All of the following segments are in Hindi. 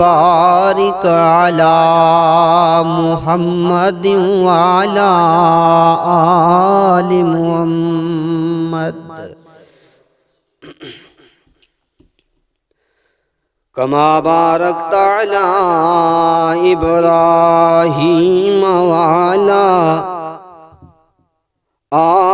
बारिक अला मुहम्मद वाला आल मुहम्मद कमा बारक ताला इब्राहिम वाला आ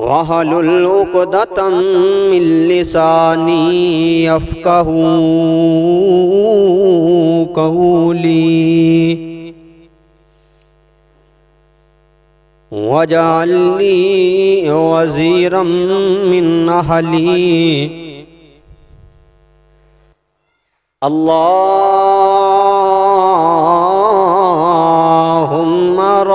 वहलुल्लुकदतम मिल्लिसानी यफ़क़हू कहूली वजाली वज़ीरम मिन अल्लाह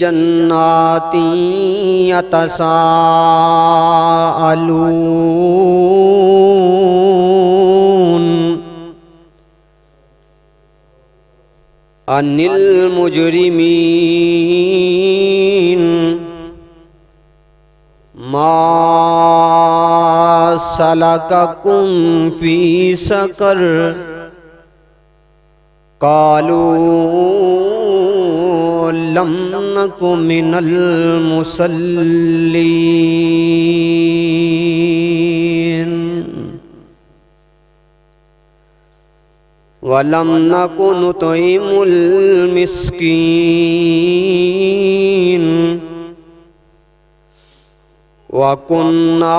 जन्नाती यतसाअलून अनिल मुजरिमीन। मा सलककुम फ़ी सकर। कालू लम नकु मिनल मुसल्लीन वलम नकु नुतइमुल मिस्कीन वकुन्ना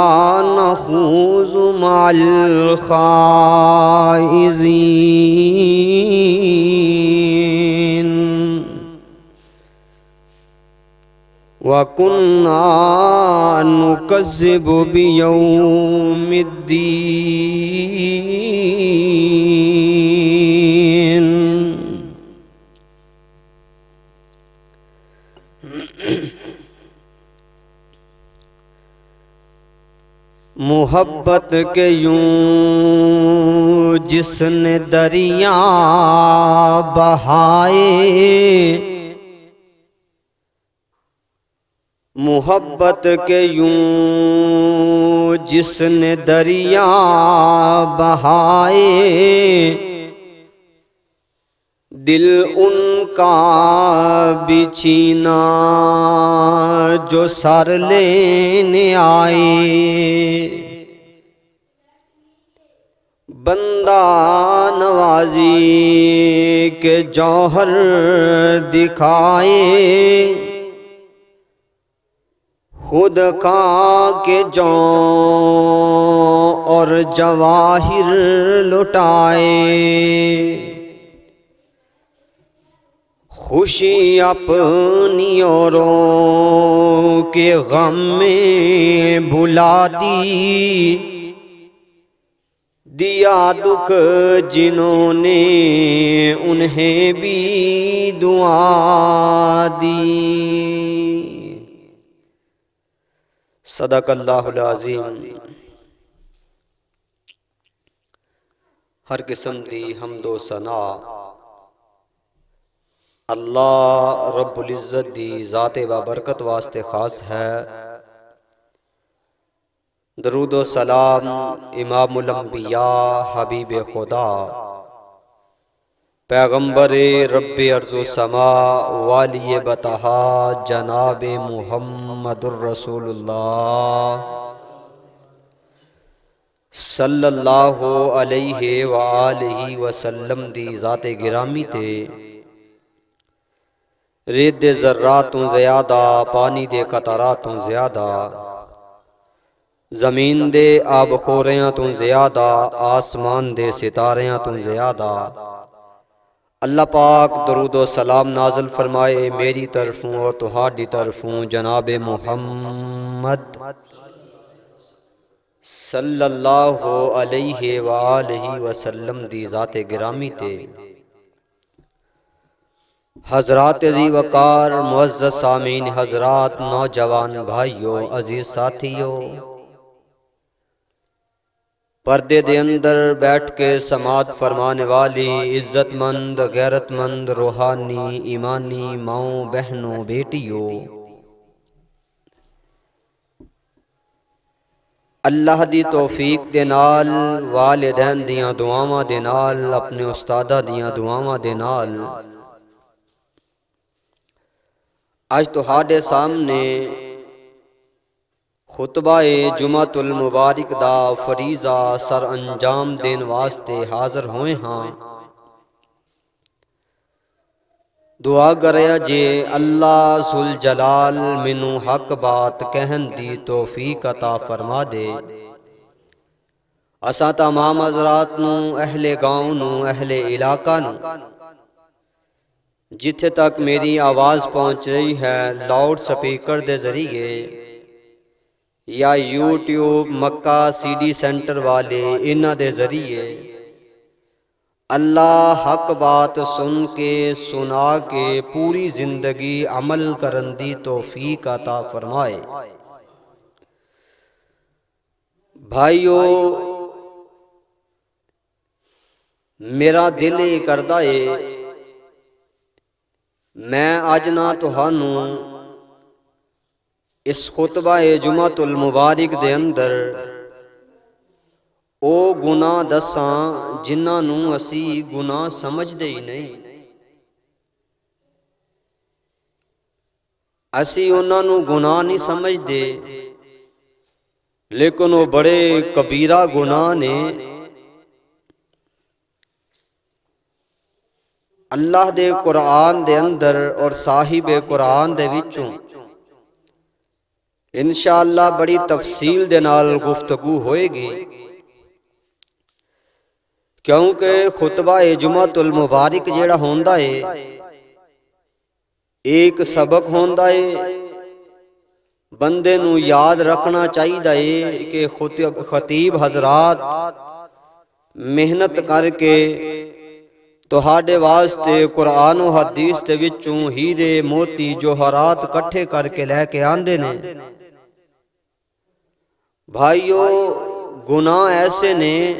नखूज़ मअल खाइज़ीन वकुन्ना नुकज़्ज़िबु बियौमिद्दीन मोहब्बत के यूँ जिसने दरिया बहाए मोहब्बत के यूँ जिसने दरिया बहाए, दिल उनका बिछीना जो सर लेने आए। बंदा नवाजी के जौहर दिखाए खुद का के जौ और जवाहिर लुटाए। खुशी अपनी औरों के गम में भुला दी। दिया दुख जिन्होंने उन्हें भी दुआ दी। सदकल्लाहुल अज़ीम हर किस्म दी हमदो सना। अल्लाह रब्बुल इज़्ज़त दी ज़ात व बरकत वास्ते ख़ास है। दरूद सलाम इमामुलंबिया हबीब खुदा पैगंबर रब अर्ज़ समा वाली बतहा जनाब मुहम्मदुर्रसूलुल्लाह सल्लल्लाहु अलैहि व वसल्लम दी ज़ात गिरामी ते। रेत दे जर्रा तो ज़्यादा, पानी दे कतरातों ज़्यादा। ज़मीन दे आब खोरियाँ तो ज़्यादा, आसमान दे सितारियाँ तो ज़्यादा। अल्लाह पाक दरूद सलाम नाजल फरमाए, मेरी तरफों और तुहाडी तरफों, जनाब मुहम्मद सल्लल्लाहु अलैहि वसल्लम दी ज़ात गिरामी ते। हजरात अजी वकार, मुअज़्ज़ज़ सामीन, हजरात नौजवान भाइयों, अज़ीज़ साथियों पर्दे दे अंदर बैठ के समात फरमाने वाली इज्जतमंद, गैरतमंद, रूहानी, ईमानी माओ, बहनों, बेटियों। अल्लाह दी तौफीक दे नाल, वालिदैन दियाँ दुआवां दे नाल, अपने उस्तादा दियाँ दुआवां दे नाल। अज तुहाडे सामने खुतबाए जुमातुल मुबारक दा फरीज़ा सर अंजाम देन वास्ते हाज़र होए हाँ। दुआ करया जे अल्लाह सुल जलाल मैनू हक बात कहन दी तौफीक अता फरमा दे। असा तमाम हजरात नू, अहले गाँव नू इलाका जिथे तक मेरी आवाज़ पहुँच रही है, लाउड स्पीकर के ज़रिए या यूट्यूब मक्का सीडी सेंटर वाले इन्हों के ज़रिए अल्लाह हक बात सुन के, सुना के, पूरी ज़िंदगी अमल करन दी तोफीक अता फरमाए। भाइयो, मेरा दिल ये करता है, मैं अज ना तो इस खुतबा जुमातुल मुबारक दे अंदर ਉਹ ਗੁਨਾਹ ਦੱਸਾਂ ਜਿਨ੍ਹਾਂ ਨੂੰ ਅਸੀਂ ਗੁਨਾਹ ਸਮਝਦੇ ਹੀ ਨਹੀਂ ਅਸੀਂ ਉਹਨਾਂ ਨੂੰ ਗੁਨਾਹ ਨਹੀਂ ਸਮਝਦੇ ਲੇਕਿਨ ਉਹ ਬੜੇ ਕਬੀਰਾ ਗੁਨਾਹ ਨੇ ਅੱਲਾਹ ਦੇ ਕੁਰਾਨ ਦੇ ਅੰਦਰ ਔਰ ਸਾਹਿਬੇ ਕੁਰਾਨ ਦੇ ਵਿੱਚੋਂ ਇਨਸ਼ਾਅੱਲਾ ਬੜੀ ਤਫਸੀਲ ਦੇ ਨਾਲ ਗੁਫ਼ਤਗੂ ਹੋਏਗੀ। ਕਿਉਂਕਿ ਖੁਤਬਾ ਜੁਮਾਤੁਲ ਮੁਬਾਰਕ ਜਿਹੜਾ ਹੁੰਦਾ ਏ ਇੱਕ ਸਬਕ ਹੁੰਦਾ ਏ, ਬੰਦੇ ਨੂੰ ਯਾਦ ਰੱਖਣਾ ਚਾਹੀਦਾ ਏ ਕਿ ਖਤੀਬ ਹਜ਼ਰਤ ਮਿਹਨਤ ਕਰਕੇ ਤੁਹਾਡੇ ਵਾਸਤੇ ਕੁਰਾਨ ਉਹ ਹਦੀਸ ਦੇ ਵਿੱਚੋਂ ਹੀਰੇ ਮੋਤੀ ਜੋਹਰਾਤ ਇਕੱਠੇ ਕਰਕੇ ਲੈ ਕੇ ਆਂਦੇ ਨੇ। ਭਾਈਓ, ਗੁਨਾਹ ਐਸੇ ਨੇ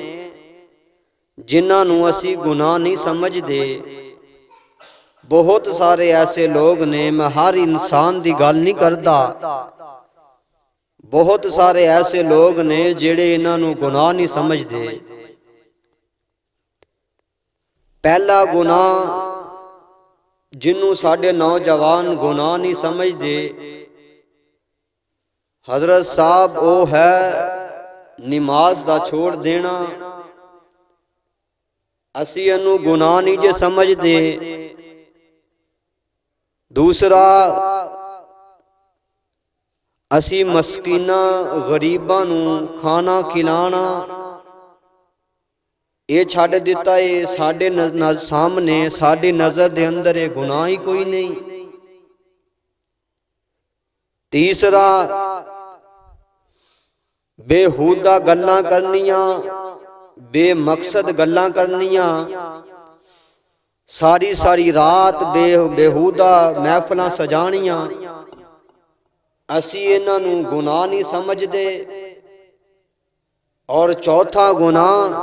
ਜਿਨ੍ਹਾਂ ਨੂੰ ਅਸੀਂ ਗੁਨਾਹ ਨਹੀਂ ਸਮਝਦੇ। ਬਹੁਤ ਸਾਰੇ ਐਸੇ ਲੋਕ ਨੇ, ਮੈਂ ਹਰ ਇਨਸਾਨ ਦੀ ਗੱਲ ਨਹੀਂ ਕਰਦਾ। ਬਹੁਤ ਸਾਰੇ ਐਸੇ ਲੋਕ ਨੇ ਜਿਹੜੇ ਇਹਨਾਂ ਨੂੰ ਗੁਨਾਹ ਨਹੀਂ ਸਮਝਦੇ। ਪਹਿਲਾ ਗੁਨਾਹ ਜਿਹਨੂੰ ਸਾਡੇ ਨੌਜਵਾਨ ਗੁਨਾਹ ਨਹੀਂ ਸਮਝਦੇ ਹਜ਼ਰਤ ਸਾਹਿਬ ਉਹ ਹੈ ਨਮਾਜ਼ ਦਾ ਛੋੜ ਦੇਣਾ। ਅਸੀਂ ਇਹਨੂੰ ਗੁਨਾਹ ਨਹੀਂ ਜੇ ਸਮਝਦੇ। ਦੂਸਰਾ, ਅਸੀਂ ਮਸਕੀਨਾ ਗਰੀਬਾਂ ਨੂੰ ਖਾਣਾ ਖਿਲਾਣਾ। ਇਹ ਛੱਡ ਦਿੱਤਾ ਏ ਸਾਡੇ ਨਜ਼ਰ ਸਾਹਮਣੇ, ਸਾਡੀ ਨਜ਼ਰ ਦੇ ਅੰਦਰ ਇਹ ਗੁਨਾਹ ਹੀ ਕੋਈ ਨਹੀਂ। ਤੀਸਰਾ ਬੇਹੂਦਾ ਗੱਲਾਂ ਕਰਨੀਆਂ, ਬੇਮਕਸਦ ਗੱਲਾਂ ਕਰਨੀਆਂ। ਸਾਰੀ ਸਾਰੀ ਰਾਤ ਬੇ ਬੇਹੂਦਾ ਮਹਿਫਲਾਂ ਸਜਾਣੀਆਂ। ਅਸੀਂ ਇਹਨਾਂ ਨੂੰ ਗੁਨਾਹ ਨਹੀਂ ਸਮਝਦੇ। ਔਰ ਚੌਥਾ ਗੁਨਾਹ,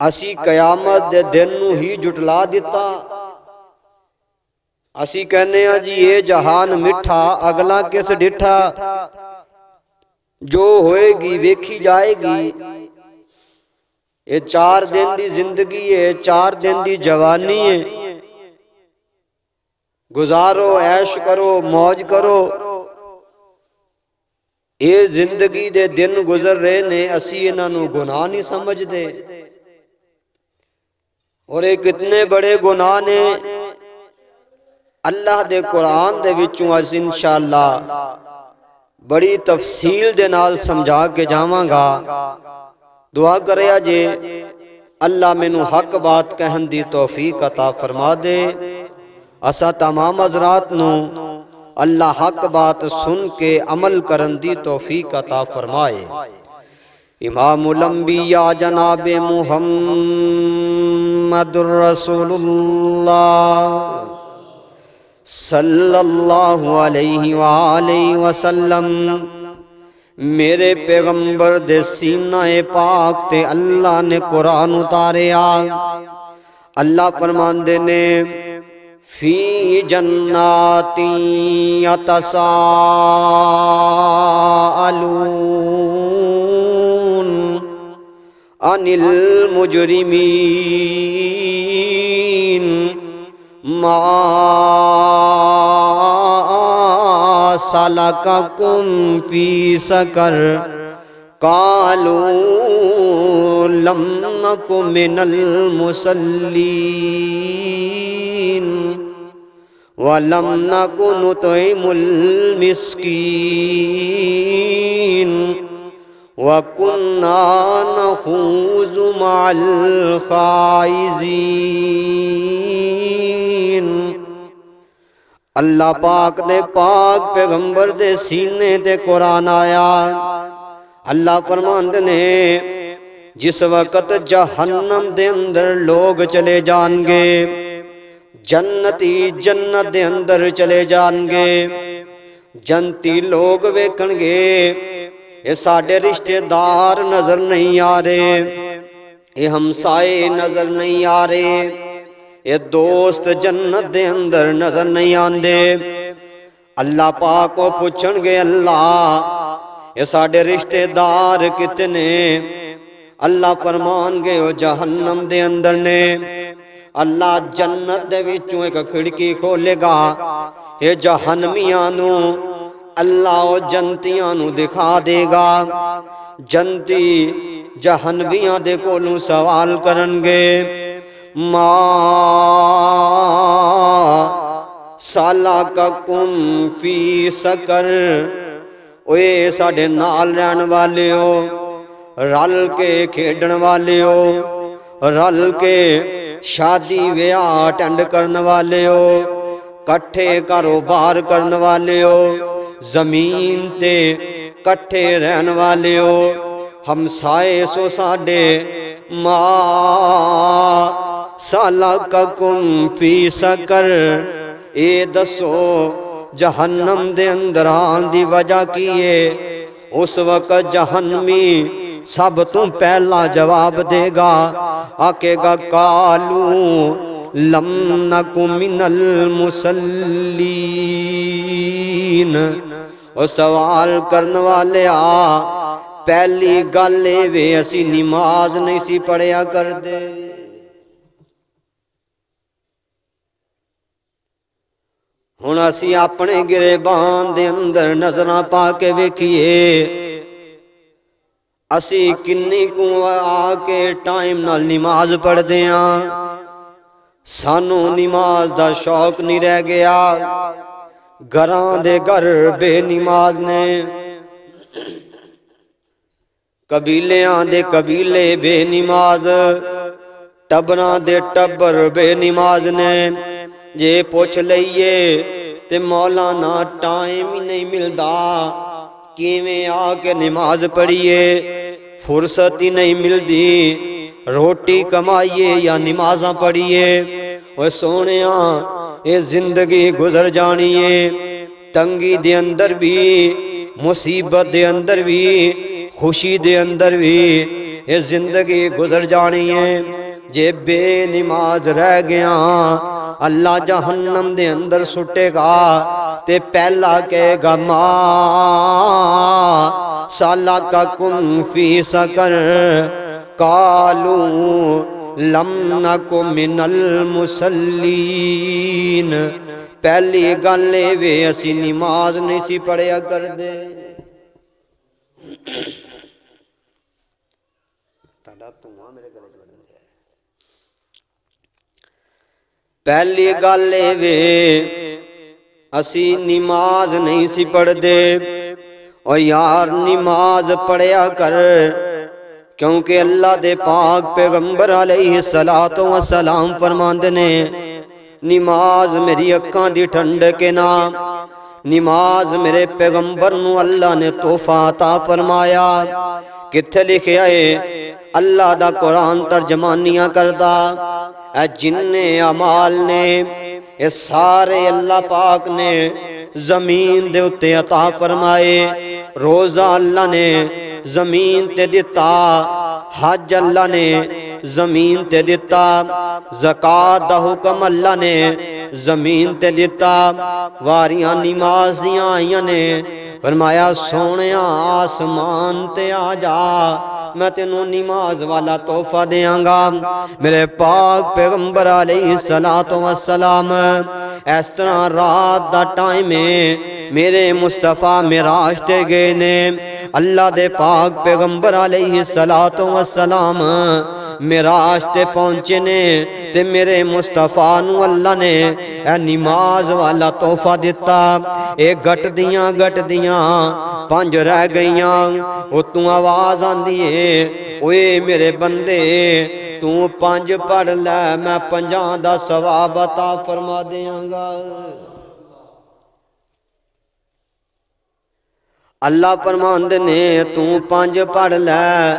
ਅਸੀਂ ਕਿਆਮਤ ਦੇ ਦਿਨ ਨੂੰ ਹੀ ਜੁਟਲਾ ਦਿੱਤਾ। ਅਸੀਂ ਕਹਿੰਦੇ ਆ ਜੀ, ਇਹ ਜਹਾਨ ਮਿੱਠਾ, ਅਗਲਾ ਕਿਸ ਡਿਠਾ? जो होएगी, वेखी जाएगी। ये चार दिन की ज़िंदगी है चार दिन की जवानी है। गुजारो, ऐश करो, मौज करो। ये ज़िंदगी दे दिन गुजर रहे ने, असी इन्हों गुनाह नहीं समझते और ये कितने बड़े गुनाह ने। अल्लाह दे कुरान के इन शाला बड़ी तफसील के नाल समझा के जावगा। दुआ कर जे अल्लाह मेनू हक बात कहन की तोहफी कता फरमा दे। असा तमाम हजरात अल्लाह हक बात सुन के अमल कर तोहफी कता फरमाए। इमाम लंबी या जनाब मुहम मदुर सल्लल्लाहु अलैहि वसल्लम, मेरे पैगंबर दे सीना पाक ते अल्लाह ने कुरान उतारिया। अल्लाह फरमांदे ने, फ़ी जन्नाती यतसालून अनिल मुजरिमीन मा सलककुम फ़ी सकर कालू लम नकु मिनल मुसल्लीन। वलम नकु नुतइमुल मिस्कीन। वकुन्ना नखूज़ु मअल खाइजीन। अल्लाह पाक दे पाक पैगंबर दे सीने ते कुरान आया। अल्लाह फरमांदे ने, जिस वक्त जहन्नम दे अंदर लोग चले जाएँगे, जन्नती जन्नत दे अंदर चले जाएँगे जनती लोग वेखणगे ये साडे रिश्तेदार नज़र नहीं आ रहे ये हमसाए नज़र नहीं आ रहे। ये दोस्त जन्नत दे अंदर नज़र नहीं आते अल्लाह पाक को पूछन गे अल्लाह ये साडे रिश्तेदार कितने? अल्लाह फरमान गए हो जहन्नम दे अंदर ने। अल्लाह जन्नत दे एक खिड़की खोलेगा। ये जहनमियाँ अल्लाह जंतिया दिखा देगा। जनती जहनवियाँ दे कोलू सवाल करनगे। माला का कुम पी सकर ओए साढ़े नाल रहन वाले हो रल के खेडन वाले हो रल के शादी विह अटेंड करने वाले हो कट्ठे कारोबार करने वाले हो ज़मीन ते कट्ठे रहन वाले हो हमसाए सो साडे मा। साला का फ़ी सकर ए दसो जहन्नम दे अंदर आन की वजह की है? उस वक्त जहन्नमी सब तू पहला जवाब देगा आकेगा कालू लम नकुमिनल मुसल्लीन। ओ सवाल करने वाले आ पहली गल ए वे, असी नमाज़ नहीं सी पढ़िया कर दे ਹੁਣ ਅਸੀਂ ਆਪਣੇ ਗਰੇਬਾਨ ਦੇ ਅੰਦਰ ਨਜ਼ਰਾਂ ਪਾ ਕੇ ਵੇਖੀਏ। ਅਸੀਂ ਕਿੰਨੀ ਕੁ ਆ ਕੇ ਟਾਈਮ ਨਾਲ ਨਮਾਜ਼ ਪੜ੍ਹਦੇ ਆਂ। ਸਾਨੂੰ ਨਮਾਜ਼ ਦਾ ਸ਼ੌਕ ਨਹੀਂ ਰਹਿ ਗਿਆ। ਘਰਾਂ ਦੇ ਘਰ ਬੇਨਮਾਜ਼ ਨੇ। ਕਬੀਲਿਆਂ ਦੇ ਕਬੀਲੇ ਬੇਨਮਾਜ਼। ਟੱਬਰਾਂ ਦੇ ਟੱਬਰ ਬੇਨਮਾਜ਼ ਨੇ। ਜੇ ਪੁੱਛ ਲਈਏ ਤੇ ਮੌਲਾਨਾ ਟਾਈਮ ਹੀ ਨਹੀਂ ਮਿਲਦਾ ਕਿਵੇਂ ਆ ਕੇ ਨਮਾਜ਼ ਪੜ੍ਹੀਏ ਫੁਰਸਤ ਹੀ ਨਹੀਂ ਮਿਲਦੀ ਰੋਟੀ ਕਮਾਈਏ ਜਾਂ ਨਮਾਜ਼ਾਂ ਪੜ੍ਹੀਏ ਓਏ ਸੋਹਣਿਆ ਇਹ ਜ਼ਿੰਦਗੀ ਗੁਜ਼ਰ ਜਾਣੀ ਏ ਤੰਗੀ ਦੇ ਅੰਦਰ ਵੀ ਮੁਸੀਬਤ ਦੇ ਅੰਦਰ ਵੀ ਖੁਸ਼ੀ ਦੇ ਅੰਦਰ ਵੀ ਇਹ ਜ਼ਿੰਦਗੀ ਗੁਜ਼ਰ ਜਾਣੀ ਏ ਜੇ ਬੇਨਮਾਜ਼ ਰਹਿ ਗਿਆ अल्लाह जहन्नम दे अंदर सुटेगा ते पहला कहेगा, माँ, साला का कुम फ़ी सकर, कालू लम को मिनल मुसलीन पहली गल वे, असी नमाज़ नहीं सी पढ़िया कर दे पहली गल वे असी नमाज़ नहीं सी पढ़ते और यार नमाज़ पढ़िया कर क्योंकि अल्लाह दे पाक पैगंबर सलाह तो सलाम फरमाते ने नमाज़ मेरी अखा दी ठंड के ना नमाज़ मेरे पैगंबर अल्लाह ने तोहफा ता फरमाया किथे लिखे है अल्लाह का कुरान तरजमानिया करता ए जिन्ने अमाल ने ये सारे अल्लाह पाक ने ज़मीन दे उत्ते अता फरमाए। रोजा अल्लाह ने ज़मीन ते दिता हज अल्लाह ने ज़मीन ते दिता जकत का हुक्म अल्लाह ने ज़मीन ते दिता वारियाँ नमाज़ दियाँ आईया ने फरमाया सोने आसमान ते आ जा, मैं तेन नमाज़ वाला तोहफा देंगा मेरे पाक पैगंबर आलही सला तो सलाम इस तरह रात का टाइम है, मेरे मुस्तफ़ा मेराज ते गए ने। अल्लाह दे पाक पैगंबर आलही सलातो वसलाम मेराज ते पहुँचे ने ते मेरे मुस्तफ़ा नु अल्लाह ने नमाज़ वाला तोहफा दिता। ए गट दियाँ गट दियाँ। पंज रह गईयां। उतू आवाज़ आंदी है ओए मेरे बंदे तू पंज पढ़ लै मैं पंजा दा सवाब अता फरमा देंगा ਅੱਲਾ ਫਰਮਾਉਂਦੇ ਨੇ ਤੂੰ ਪੰਜ ਪੜ ਲੈ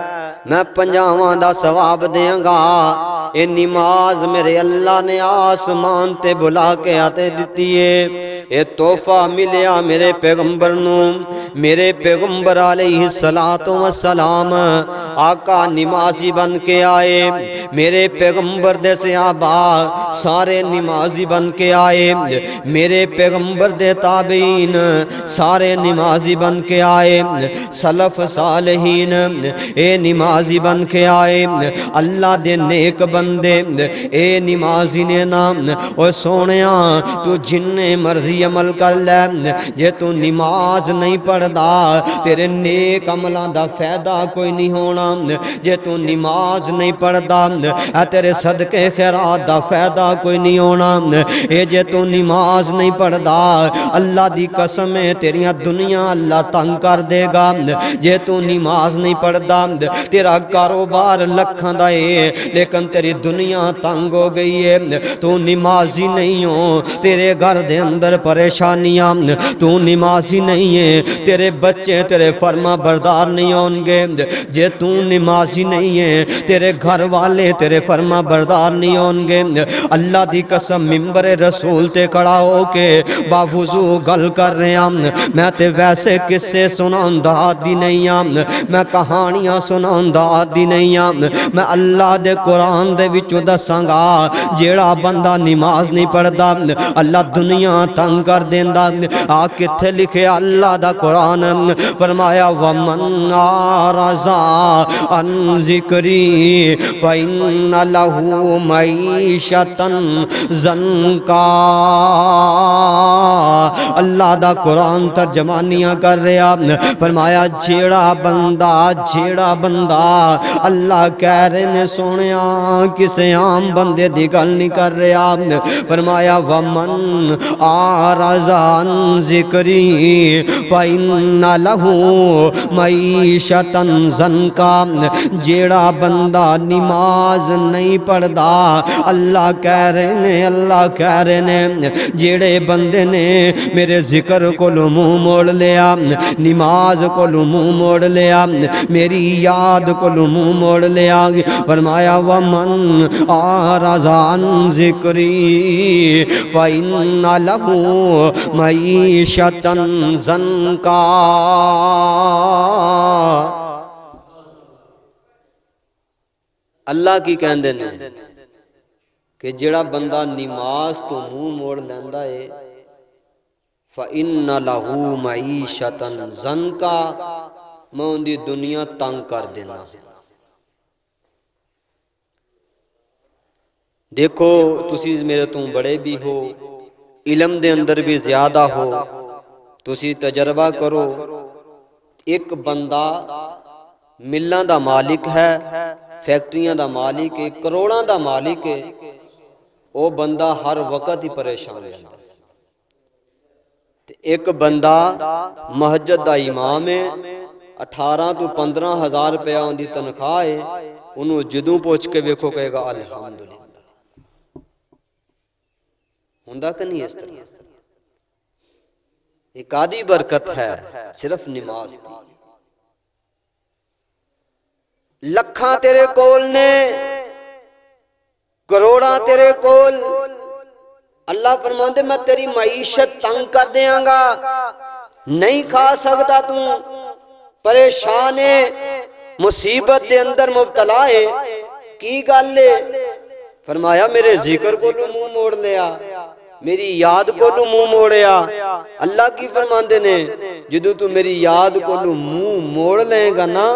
ਮੈਂ ਪੰਜਾਵਾਂ ਦਾ ਸਵਾਬ ਦੇਵਾਂਗਾ। ये नमाज़ मेरे अल्लाह ने आसमान ते बुला के आते दी है ये तोहफा मिलया मेरे पैगंबर मेरे पैगंबर आलही सलातो सलाम आका नमाजी बन के आए मेरे पैगंबर दे सहाबा सारे नमाजी बन के आए मेरे पैगंबर दे ताबीन सारे नमाजी बन के आए सलफ सालहीन ए नमाजी बन के आए अल्लाह दे नेक बंदे ए नमाजी ने नाम ओ सोने तू जिन्ने मर्ज़ी अमल कर ले जे तू नमाज़ नहीं पढ़ता तेरे नेक अमलों का फ़ायदा कोई नहीं होना जे तू नमाज़ नहीं पढ़ता तेरे सदके खैरात का फ़ायदा कोई नहीं होना ये जे तू नमाज़ नहीं पढ़ता अल्लाह की कसम है, तेरिया दुनिया अल्लाह तंग कर देगा जे तू नमाज़ नहीं पढ़ता तेरा कारोबार लखा का है, लेकिन तेरी दुनिया तंग हो गई है। तू नमाजी नहीं हो। तेरे घर के अंदर परेशानियाँ। तू नमाजी नहीं है। तेरे बच्चे तेरे फर्मा बरदार नहीं होंगे। जे तू नमाजी नहीं है, तेरे घर वाले तेरे फर्मा बरदार नहीं होंगे। अल्लाह की कसम मिम्बर रसूल ते खड़ा हो के बावजू गल कर रहा मैं ते वैसे किस्से सुना आदि नहीं आ मैं कहानियाँ सुना आदि नहीं आ मैं अल्लाह दे कुरान विचों दसांगा। जेड़ा बंदा नमाज़ नहीं पढ़ता अल्लाह दुनिया तंग कर देंदा। आ किथे लिखे अल्लाह दा कुरान? फरमाया, वमन रजा अन जिक्री लहू जनका। अल्लाह दा कुरान तर्जमानियाँ कर रहा फरमाया, जेड़ा बंदा जेड़ा बंदा अल्लाह कह रहे ने सोने किसे आम बंदे की गल नहीं कर रहा? फरमाया, वमन आ रजान जिक्री फाइन लहू मईशतन जनका। जेड़ा बंदा नमाज़ नहीं पढ़ता अल्लाह कह रहे ने, अल्लाह कह रहे ने, जेड़े बंदे ने मेरे ज़िक्र को मुँह मोड़ लिया नमाज़ को मुँह मोड़ लिया मेरी याद को मुँह मोड़ लिया। फरमाया व मन आ रजान जिक्री फ़ैन लहू मईशतन जन का अल्लाह की कहते ने कि जड़ा बंदा नमाज़ तो मुँह मोड़ लेंदा है फ़िन लहू मईशतन जन का मैं उनकी दुनिया तंग कर देना देखो, तुसी मेरे तो बड़े भी हो, इलम दे अंदर भी ज़्यादा हो। तुसी तजर्बा करो, एक बंदा मिलों का मालिक है, फैक्ट्रिया का मालिक है, करोड़ों का मालिक है वह बंदा हर वक्त ही परेशान रहता एक बंदा महजद का इमाम है, अठारह तो पंद्रह हज़ार रुपया उनकी तनख्वाह है उन्होंने जदों पुछ के वेखो कहेगा अलहमदुल्ला होंगे कि नहीं इस तरह। एक आदि बरकत है, सिर्फ़ नमाज़ लखा तेरे कोल ने, करोड़ा तेरे कोल। अल्लाह फरमाते मैं तेरी मीशत तंग कर देंगा नहीं खा सकता तू। परेशान है। मुसीबत के अंदर मुबतला है। की गल है? फरमाया, मेरे ज़िक्र को मुँह मोड़ लिया। मेरी याद को मुँह मोड़िया। अल्लाह की फरमाते ने जो तू मेरी याद को मुँह मोड़ लेगा ना,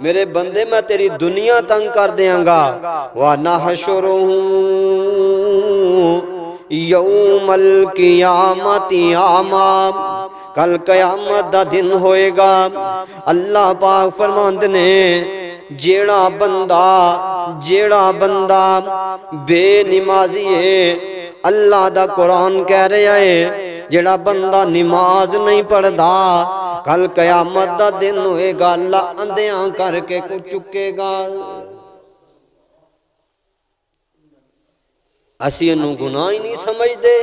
मेरे बंदे मैं तेरी दुनिया तंग कर देंगा वाह, ना हशुरू यौमल कियामत कल कयामत का दिन होएगा। अल्लाह पाक फरमाते ने, जेड़ा बंदा जेड़ा बंदा बेनिमाजी है अल्लाह का कुरान कह रहा है जड़ा बंदा नमाज नहीं पढ़ता कल कयामत का दिन होएगा अल्लाह अंधिया करके कुछ चुकेगा असी गुनाह ही नहीं समझते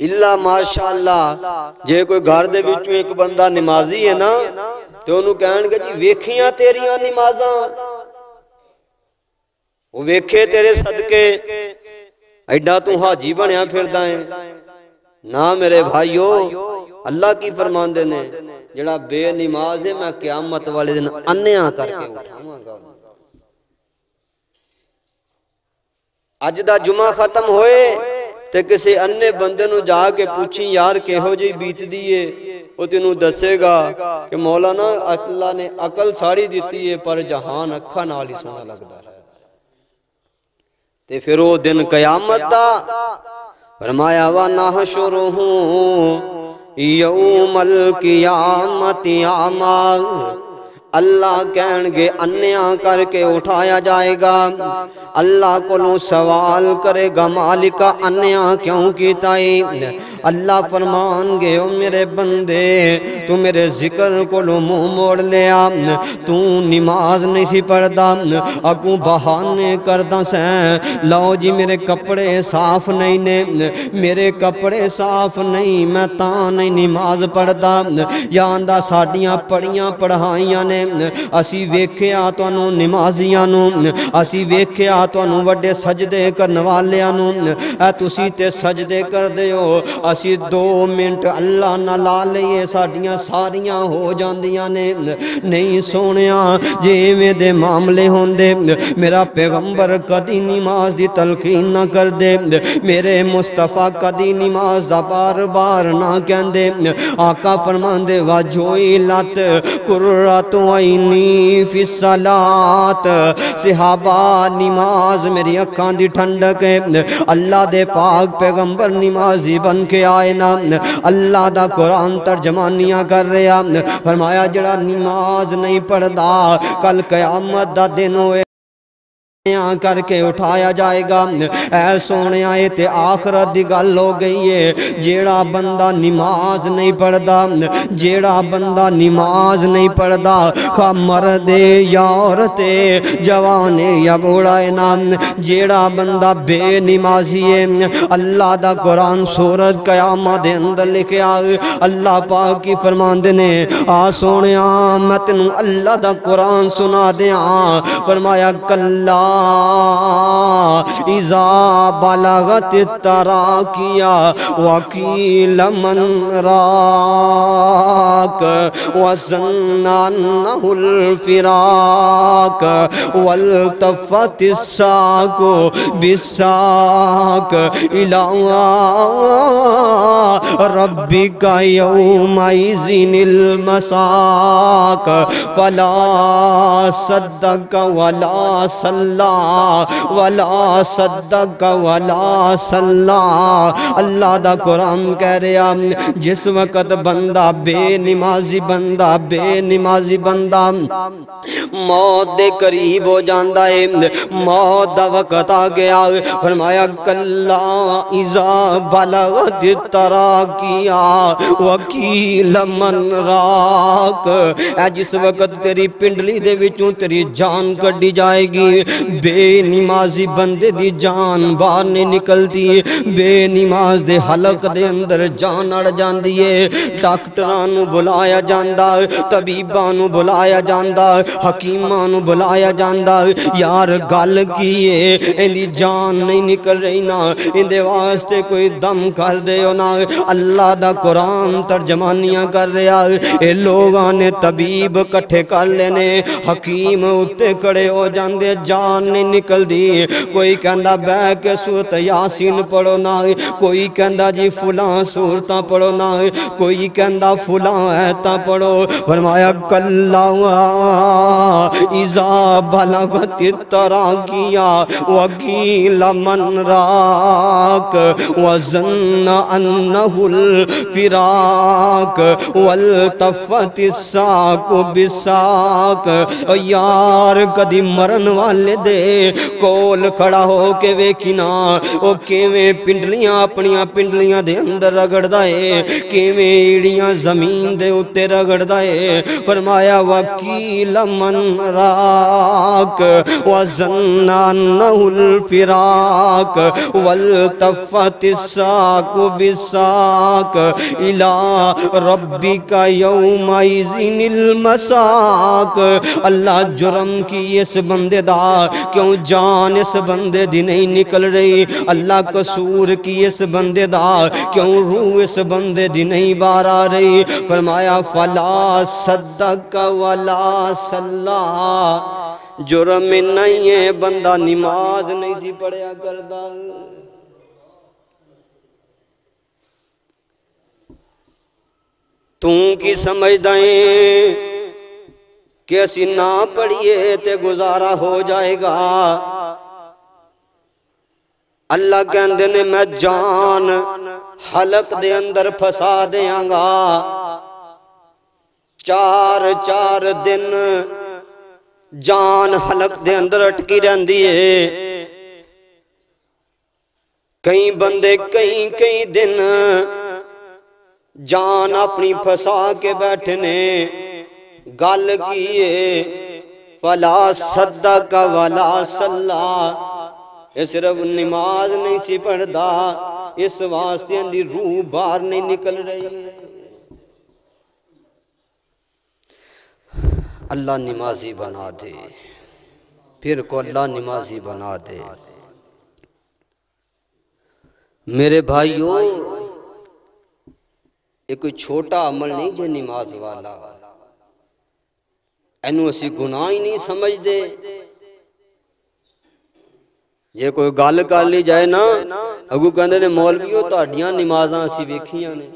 इला माशाला जे कोई घर एक बंदा नमाजी है ना ਤੇ ਉਹਨੂੰ ਕਹਿਣਗੇ ਜੀ ਵੇਖੀਆਂ ਤੇਰੀਆਂ ਨਮਾਜ਼ਾਂ ਉਹ ਵੇਖੇ ਤੇਰੇ ਸਦਕੇ ਐਡਾ ਤੂੰ ਹਾਜੀ ਬਣਿਆ ਫਿਰਦਾ ਏ ਨਾ ਮੇਰੇ ਭਾਈਓ ਅੱਲਾ ਕੀ ਫਰਮਾਉਂਦੇ ਨੇ ਜਿਹੜਾ ਬੇਨਮਾਜ਼ ਹੈ ਮੈਂ ਕਿਆਮਤ ਵਾਲੇ ਦਿਨ ਅੰਨਿਆਂ ਕਰਕੇ ਉਠਾਵਾਂਗਾ ਅੱਜ ਦਾ ਜੁਮਾ ਖਤਮ ਹੋਏ ਤੇ ਕਿਸੇ ਅੰਨੇ ਬੰਦੇ ਨੂੰ ਜਾ ਕੇ ਪੁੱਛੀ ਯਾਰ ਕਿਹੋ ਜਿਹੀ ਬੀਤਦੀ ਏ ਉਹ ਤੈਨੂੰ ਦੱਸੇਗਾ ਕਿ ਮੌਲਾਨਾ ਅੱਲਾ ਨੇ ਅਕਲ ਸਾੜੀ ਦਿੱਤੀ ਏ ਪਰ ਜਹਾਨ ਅੱਖਾਂ ਨਾਲ ਹੀ ਸੋਹਣਾ ਲੱਗਦਾ ਹੈ ਤੇ ਫਿਰ ਉਹ ਦਿਨ ਕਿਆਮਤ ਦਾ ਫਰਮਾਇਆ ਵਾ ਨਾਹਸ਼ੁਰਹੂ ਯੌਮਲ ਕਿਆਮਤ ਆਮਾ अल्लाह कह गए अन्या करके उठाया जाएगा। अल्लाह को सवाल करेगा, मालिका अन्या क्यों की ताई अल्लाह फरमान गए ओ मेरे बंदे, तू मेरे ज़िक्र को मुँह मोड़ लिया। तू नमाज़ नहीं सी पढ़ता अगू बहाने करता सै। लाओ जी, मेरे कपड़े साफ़ नहीं ने, मेरे कपड़े साफ़ नहीं, मैं ता नहीं नमाज़ पढ़ता या आंदा साडियाँ पढ़िया, पढ़ाइया ने है असी वेख्या तू नमाजिया असी वेख्या तू वे सजदे करने वालिया तुसी सजदे कर दे असी दो मिनट अल्लाह ना ला लीए साड़िया सारिया हो जाए ने नहीं सोने जे मामले होंगे मेरा पैगंबर कदी नमाज़ की तलकीन ना कर दे मेरे मुस्तफ़ा कदी नमाज़ का बार बार ना कहते आका फरमाते वाजोई लत कुर्रा तो आईनी फिसलात सिहाबा नमाज़ मेरी अखा की ठंडक है। अल्लाह दे पाक पैगंबर नमाजी बन के आए ना। अल्लाह का कुरान तर्जमानियाँ कर रहा फरमाया, जड़ा नमाज़ नहीं पढ़ता कल कयामत दिन होए। करके उठाया जाएगा। ऐ सोने आए ते आखरत दी गल हो गई है। जेड़ा बंदा नमाज़ नहीं पढ़ता जेड़ा बंदा नमाज़ नहीं पढ़ता खा मरदे या औरते जवाने या बूढ़ा ना जेड़ा बंदा बेनमाजी है, अल्लाह दा कुरान सूरत कयामा दे अंदर लिखा अल्लाह पाक की फरमांदे ने, आ सोने मैं तेन अल्लाह दा कुरान सुना दिया फरमाया, कल्ला इजा बलगत तरा किया वकील मन राक वसन्नाहुल फिराक वल्तफत साको बिसाक, इलावा रब्बिका यौमइज़िनिल मसाक, फला सद्दक वला सल्ला वला सद्दक, वला सल्ला। अल्लाह दा कुरान कह रहा जिस वक्त बंदा बेनमाजी बंदा बेनमाजी बंदा मौत दे करीब हो जाता है, मौत दा वक्त आ गया। फरमाया, कल्ला इजा बलगत तरा किया, वकील मन राक जिस वक्त तेरी पिंडली दे विचों तेरी जान कड्डी जाएगी बेनमाजी बंदे दी जान बाहर नहीं निकलती बेनमाज दे हलक दे अंदर जान अड़ जाती है। डॉक्टरां बुलाया जाता तबीबां बुलाया जाता हकीमां बुलाया जांदा यार गल की है? जान नहीं निकल रही ना। इंदे वास्ते कोई दम कर दे ना। अल्लाह दा कुरान तर्जमानियाँ कर रहा ये लोगां ने तबीब इकट्ठे कर लेने। हकीम उत्ते खड़े हो जाते जान नहीं निकलती कोई कहता बह के सूरत यासीन पढ़ो ना कोई कहता जी फुला सूरत पढ़ो ना कोई कहता फुला ऐता पढ़ो फरमाया कल्ला इजा बलगत तरा किया वकील मन राक वज़न अन्नहुल फिराक वल तफत साक बिसाक यार कदी मरन वाले दे। कोल खड़ा हो के वेखी ना ओ किवें पिंडलियाँ अपनियाँ पिंडलियाँ दे अंदर रगड़दा है किवें ईड़ियाँ ज़मीन दे उत्ते रगड़दा है फरमाया, वकील मन राक वजन्नानुहुल फिराक, वल तफतिसाक बिसाक, इला रब्बिका यौमाइजिनिल मसाक। अल्लाह जुर्म की इस बंदे दा क्यों जान इस बंदे दी नहीं निकल रही? अल्लाह कसूर की इस बंदे दा। क्यों रूह इस बंदे दी नहीं बाहर आ रही? फरमाया, फला सदक वला सल्ला। जुर्म नहीं है, बंदा नमाज़ नहीं सी पढ़िया करदा। तू की समझदा है कि असी ना पढ़िए ते गुजारा हो जाएगा। अल्लाह कहते ने, मैं जान हलक दे अंदर फसा देंगा चार चार दिन जान हलक दे अंदर अटकी रहती है। कई बंदे कई कई दिन जान अपनी फसा के बैठे ने। गल किए, फला सदा का वाला सल्ला। ये सिर्फ़ नमाज़ नहीं सी पढ़ता इस वास्ते रूह बाहर नहीं निकल रही। अल्लाह नमाजी बना दे, फिर को अल्लाह नमाजी बना दे। मेरे भाइयों, ये कोई छोटा अमल नहीं जे नमाज़ वाला। ਇਹਨੂੰ ਅਸੀਂ ਗੁਨਾਹ ਹੀ ਨਹੀਂ ਸਮਝਦੇ। ਜੇ ਕੋਈ ਗੱਲ ਕਰ ਲਈ ਜਾਏ ਨਾ, ਅਗੂ ਕਹਿੰਦੇ ਨੇ, ਮੌਲਵੀਓ, ਤੁਹਾਡੀਆਂ ਨਮਾਜ਼ਾਂ ਅਸੀਂ ਵੇਖੀਆਂ ਨੇ।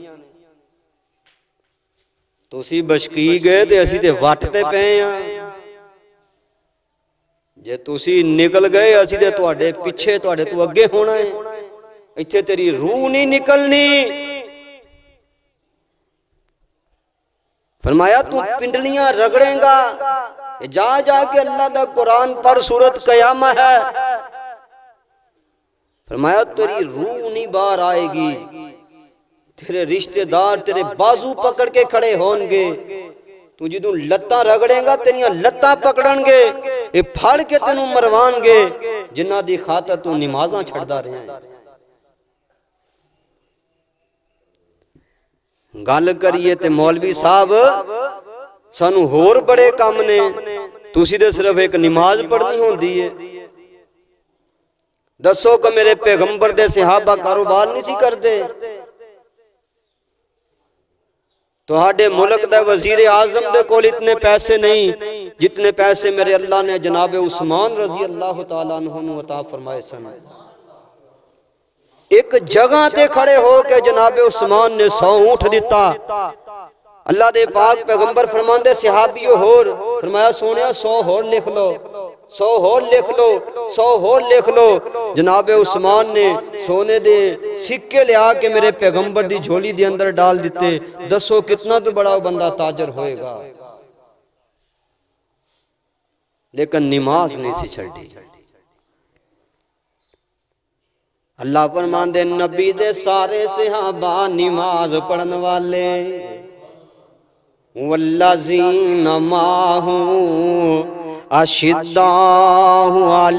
ਤੁਸੀਂ ਬਸ਼ਕੀ ਗਏ ਤੇ ਅਸੀਂ ਤੇ ਵੱਟ ਤੇ ਪਏ ਆ। ਜੇ ਤੁਸੀਂ ਨਿਕਲ ਗਏ, ਅਸੀਂ ਤੇ ਤੁਹਾਡੇ ਪਿੱਛੇ, ਤੁਹਾਡੇ ਤੋਂ ਅੱਗੇ ਹੋਣਾ ਹੈ ਇੱਥੇ ਤੇਰੀ ਰੂਹ ਨਹੀਂ ਨਿਕਲਣੀ। फरमाया, तू पिंडलियाँ रगड़ेगा। जा जाके अल्लाह का कुरान पर सूरत कयामा है। फरमाया, तेरी रूह नहीं बाहर आएगी। तेरे रिश्तेदार तेरे बाजू पकड़ के खड़े होंगे। तू जो लत्ता रगड़ेगा, तेरिया लत्ता पकड़नगे। ये फड़ के तेन मरवानगे। जिन्ना दी खातर तू नमाजा छड़दा रहा है। ਗੱਲ ਕਰੀਏ ਤੇ ਮੌਲਵੀ ਸਾਹਿਬ ਸਾਨੂੰ ਹੋਰ ਬੜੇ ਕੰਮ ਨੇ ਤੁਸੀਂ ਤੇ ਸਿਰਫ ਇੱਕ ਨਮਾਜ਼ ਪੜ੍ਹਨੀ ਹੁੰਦੀ ਏ ਦੱਸੋ ਕਿ ਮੇਰੇ ਪੈਗੰਬਰ ਦੇ ਸਹਾਬਾ ਕਾਰੋਬਾਰ ਨਹੀਂ ਸੀ ਕਰਦੇ ਤੁਹਾਡੇ ਮੁਲਕ ਦਾ ਵਜ਼ੀਰ ਆਜ਼ਮ ਦੇ ਕੋਲ ਇਤਨੇ ਪੈਸੇ ਨਹੀਂ ਜਿਤਨੇ ਪੈਸੇ ਮੇਰੇ ਅੱਲਾ ਨੇ ਜਨਾਬ ਉਸਮਾਨ ਰਜ਼ੀ ਅੱਲਾਹ ਤਾਲਾ ਨੂੰ ਅਤਾ ਫਰਮਾਏ ਸਨ एक जगह ते खड़े हो के जनाबे उस्मान ने सौ उठ दिता। अल्लाह दे पाक पैगंबर फरमांदे, सहाबियो होर। फरमाया, सोनिया, सौ होर लिख लो, सौ होर लिख लो, सौ होर लिख लो। जनाबे उस्मान ने सोने दे सिक्के लिया के मेरे पैगंबर दी झोली दे अंदर डाल दिते। दसो कितना तो बड़ा बंदा ताजर होएगा। लेकिन नमाज़ नहीं सी छड़ी अल्लाह फरमांदे नबी दे सारे सिहाबा नमाज़ पढ़न वाले वल्लजीन माहू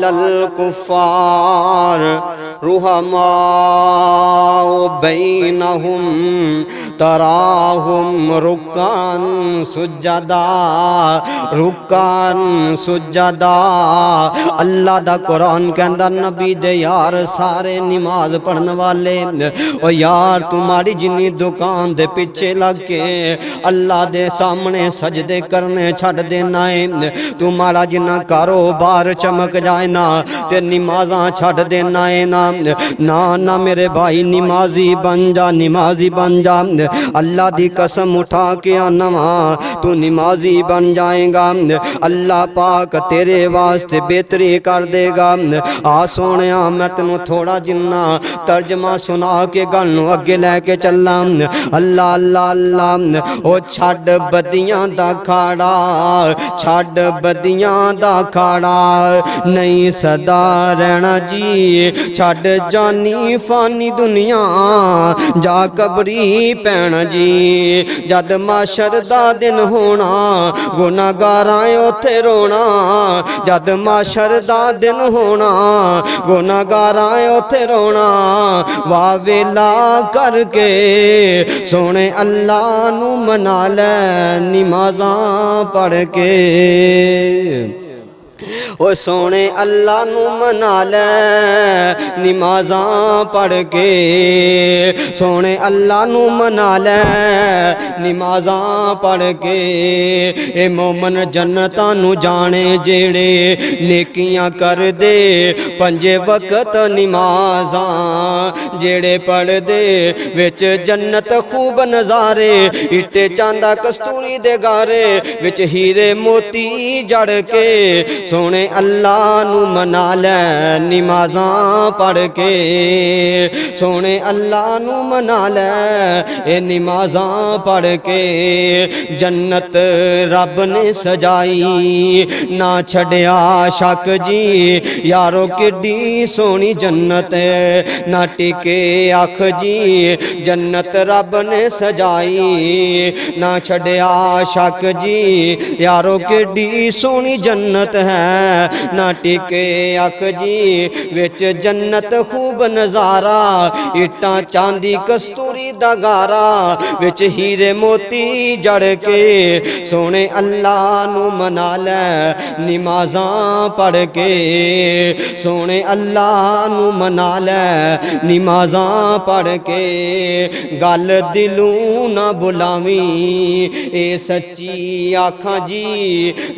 लल कुफार रुहमाउ बैनहुम तराहुम रुकान सुजदा रुकान सुजदा अल्लाह दा कुरान कहंदा नबी दे यार सारे नमाज़ पढ़न वाले ओ यार, तुम्हारी जिन्नी दुकान दे पीछे लग के अल्लाह दे सामने सजदे करने छड़ देना है तुम्हारा जिन्ना कारोबार चमक जाए ना, ते नमाजा छड़ देना है ना। ना ना मेरे भाई नमाजी बन जा नमाजी बन जा। अल्लाह दी कसम उठा के आना तू नमाजी बन जाएगा। अल्लाह पाक तेरे वास्ते बेहतरी कर देगा। आ सोने मैं तेन थोड़ा जिन्ना तर्जमा सुना के गल अगे लैके चला अल्लाह अल्लाह अल्लाह ओ छड़ बदियाँ दा खाड़ा छड़ बदियाँ दा खाड़ा। नहीं सदा रहना जी छड़ जानी फानी दुनिया जा कबरी पैना जी जद माशर दा दिन होना गुनागारा उथे रोना जद माशर दा दिन होना गुनागारा उथे रोना वाह वेला करके सोने अल्लाह नू मना ले नमाजा पढ़ के ओ सोने अल्लाह नु मना ले पढ़ के सोने अल्लाह नु मना ले पढ़ के ए मोमन जन्नता नु जाने जेड़े नेकियाँ कर दे पंजे वक्त नमाजा जेड़े पढ़ दे विच जन्नत खूब नजारे इट्टे चांदा कस्तूरी दे गारे विच हीरे मोती जड़ के सोने अल्लाह नु मना ले नमाजा पढ़ के सोने अल्लाह नु मना ले ए नमाजा पढ़ के जन्नत रब ने सजाई ना छड़िया शक जी यारो किड्डी सोनी जन्नत ना टिके अख जी जन्नत रब ने सजाई ना छड़िया शक जी यारो किड्डी सोनी जन्नत है ना टिके अख जी विच जन्नत खूब नज़ारा, इट्टा चांदी कस्तूरी दा विच हीरे मोती जड़ के सोने अल्लाह नु मना ले पढ़ के सोने अल्लाह नु मना ले पढ़ के गल दिलू ना बुलावी, ए सच्ची आखा जी,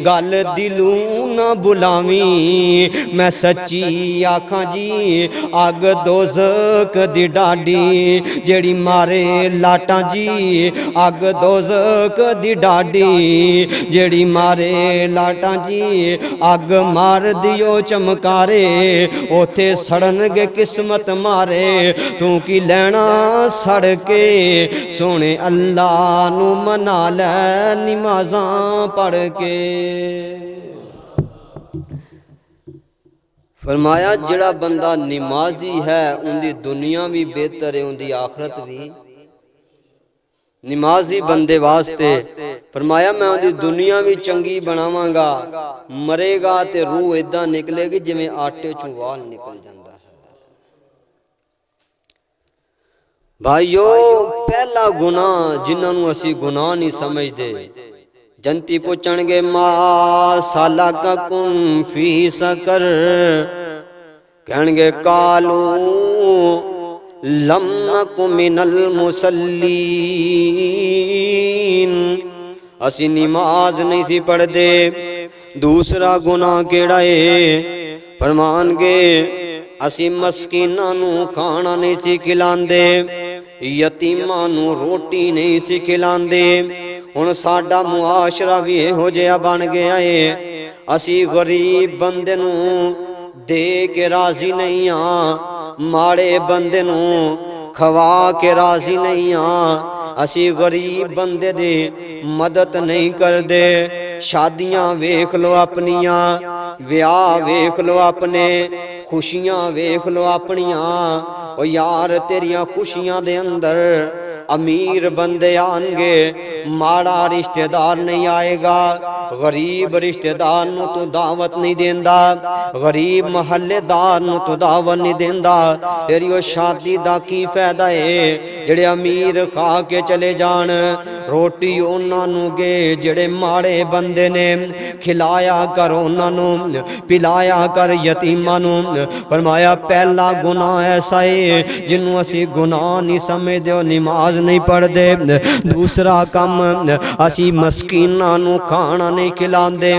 गल दिलू ना बुलावी। मैं सच्ची आखा जी, अग दोजक दी डाडी, जेड़ी मारे लाटा जी। अग दोजक दी डाडी, जेड़ी मारे लाटा जी। अग मार दियो चमकारे, ओथे सड़नगे किस्मत मारे। तू की लैना सड़ के सोने अल्लाह नु मना ले नमाजा पढ़ के फरमाया जड़ा बंदा नमाजी है उनकी दुनिया भी बेहतर है उनकी आखरत भी नमाजी बंदे वास्ते फरमाया मैं उनकी दुनिया भी चंगी बनावांगा मरेगा ते रूह इदा निकलेगी जिवें आटे चों वाल निकल जाता है भाइयों पहला गुनाह जिन्होंने असी गुनाह नहीं समझते जंती पुछण गे माँ का कुम फ़ी सकर कहण गे कालू लम कुमिनल मुसल्लीन। असी नमाज़ नहीं थी पढ़ते दूसरा गुना केड़ा है? फरमान गे असी मस्कीना खाना नहीं सी खिलाते यतीमा रोटी नहीं सी खिलाते ਹੁਣ ਸਾਡਾ ਮੁਆਸ਼ਰਾ ਵੀ ਇਹੋ ਜਿਹਾ ਬਣ ਗਿਆ ਏ। ਅਸੀਂ ਗਰੀਬ ਬੰਦੇ ਨੂੰ ਦੇ ਕੇ ਰਾਜ਼ੀ ਨਹੀਂ ਆ। ਮਾੜੇ ਬੰਦੇ ਨੂੰ ਖਵਾ ਕੇ ਰਾਜ਼ੀ ਨਹੀਂ ਆ। ਅਸੀਂ ਗਰੀਬ ਬੰਦੇ ਦੀ ਮਦਦ ਨਹੀਂ ਕਰਦੇ। ਸ਼ਾਦੀਆਂ ਵੇਖ ਲੋ ਆਪਣੀਆਂ, ਵਿਆਹ ਵੇਖ ਲਓ ਆਪਣੇ, ਖੁਸ਼ੀਆਂ ਵੇਖ ਲੋ ਆਪਣੀਆਂ। ਉਹ ਯਾਰ ਤੇਰੀਆਂ ਖੁਸ਼ੀਆਂ ਦੇ ਅੰਦਰ अमीर बंदे आएँगे, माड़ा रिश्तेदार नहीं आएगा। गरीब रिश्तेदार तू दावत नहीं देंदा। गरीब महल्लेदार तू दावत नहीं देंदा। तेरी वो शादी का की फ़ायदा है जेड़े अमीर खा के चले जान रोटी उन्होंने गे, जेड़े माड़े बंदे ने खिलाया कर उन्होंने पिलाया कर यतीमा फरमाया, पहला गुनाह ऐसा है जिन्हों असि गुनाह नहीं समझते नमाज़ नमाज़ नहीं पढ़ते दूसरा कम असी मस्कीना खाना नहीं खिलाते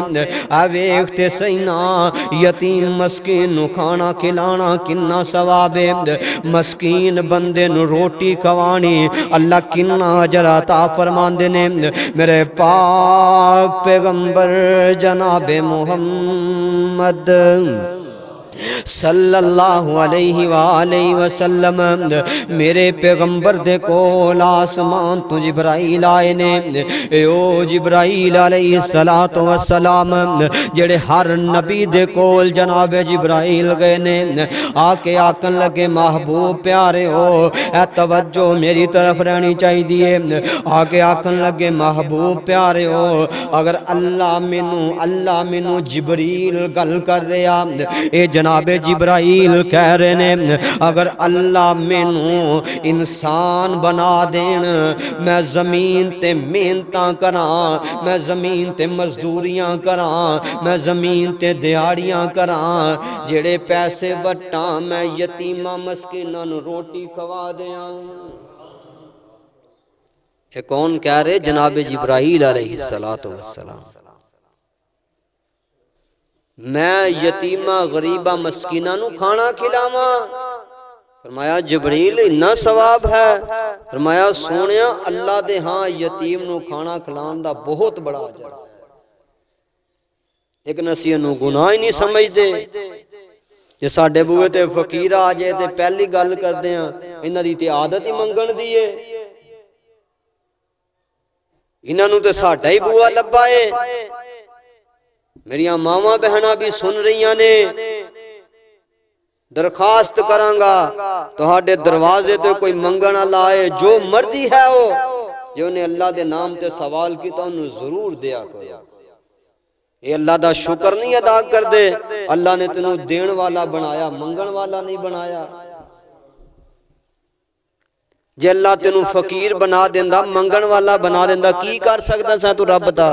अवेख ते सही ना यतीम मस्कीन खाना खिलाना किन्ना सवाब है मस्कीन बंदे रोटी खवानी अल्लाह किन्ना जराता फरमा ने मेरे पाक पैगंबर जनाबे मोहम्मद सल्लल्लाहु अलैहि वसल्लम, मेरे पैगंबर दे कोल आसमान तो जिब्राइल आए ने। ओ जिब्राइल अलैहि सलातो वसलाम जेड़े हर नबी दे कोल जनाब जिब्राइल गए ने। आके आकन लगे, महबूब प्यारे हो ए तवज्जो मेरी तरफ़ रहनी चाहिए आके आकन लगे, महबूब प्यारे हो, अगर अल्लाह मैनू अल्लाह मैनू जिब्रील गल कर रहा, ए जनाबे जिब्राइल कह रहे ने अगर अल्लाह मैनू इंसान बना देन मैं ज़मीन ते मेहनत करा मैं ज़मीन ते मजदूरियाँ करा मैं ज़मीन ते दिहाड़ियाँ करा जेड़े पैसे वटा मैं यतीमा मस्किना रोटी खवा दिया ये कौन कह रहे जनाब जिब्राइल अलैहिस्सलातु वस्सलाम। मैं यतीमा गरीबा मस्कीना खाना खिलावा। फरमाया, जबरील, इन्ना सवाब है। फरमाया सोने अल्लाह दे हाँ यतीम खाना खिलाने का बहुत बड़ा अजर एक नसी गुनाह ही नहीं समझते बूहे ते फकीर आ जाए तो पहली गल करते हैं इन्हों की तो आदत ही मंगण दी है इन्हों तो साडा ही बूआ लब्बा है मेरिया मावा बहना भी सुन रही ने। दरखास्त करांगा तो दरवाजे ते कोई मंगना लाए जो मर्ज़ी है वो जो उन्हें अल्लाह के नाम ते सवाल किया ज़रूर दिया करो। ये अल्लाह का शुक्र नहीं अदा कर दे अल्लाह ने तेन देन वाला बनाया, मंगण वाला नहीं बनाया। जे अल्लाह तेन फकीर बना देंदा, मंगण वाला बना देंदा, की कर सकता सा रब का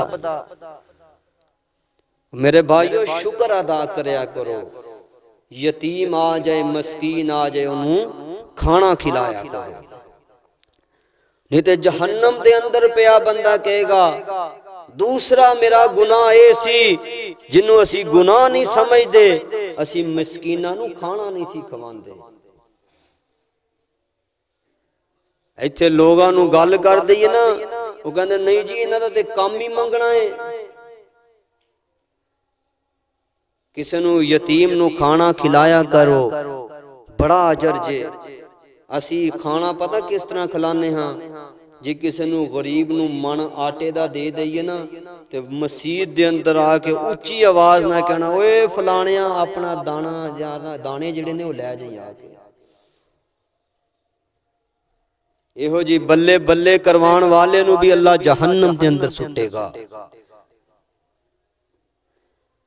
मेरे भाइयों शुक्र अदा करया करो। यतीम आ जाए मस्कीन आ जाए उन्होंने खाना खिलाया करो। नहीं तो जहन्नम के अंदर पिया बंदा कहेगा दूसरा मेरा गुनाह ये सी जिन्हों असी गुनाह नहीं समझते असी मस्कीना खाना नहीं सी खवाते इतने लोगों गल कर दईए ना वो कहते नहीं जी इन्हों का काम ही मंगना है। ਕਿਸੇ ਨੂੰ ਯਤੀਮ ਨੂੰ ਖਾਣਾ ਖਿਲਾਇਆ ਕਰੋ ਬੜਾ ਅਜਰ ਜੇ ਅਸੀਂ ਖਾਣਾ ਪਤਾ ਕਿਸ ਤਰ੍ਹਾਂ ਖਿਲਾਣੇ ਹਾਂ ਜੇ ਕਿਸੇ ਨੂੰ ਗਰੀਬ ਨੂੰ ਮਨ ਆਟੇ ਦਾ ਦੇ ਦਈਏ ਨਾ ਤੇ ਮਸਜਿਦ ਦੇ ਅੰਦਰ ਆ ਕੇ ਉੱਚੀ ਆਵਾਜ਼ ਨਾਲ ਕਹਿਣਾ ਓਏ ਫਲਾਣਿਆ ਆਪਣਾ ਦਾਣਾ ਜਾਂ ਦਾਣੇ ਜਿਹੜੇ ਨੇ ਉਹ ਲੈ ਜਾਈ ਆ ਕੇ ਇਹੋ ਜੀ ਬੱਲੇ ਬੱਲੇ ਕਰਵਾਉਣ ਵਾਲੇ ਨੂੰ ਵੀ ਅੱਲਾ ਜਹੰਨਮ ਦੇ ਅੰਦਰ ਸੁੱਟੇਗਾ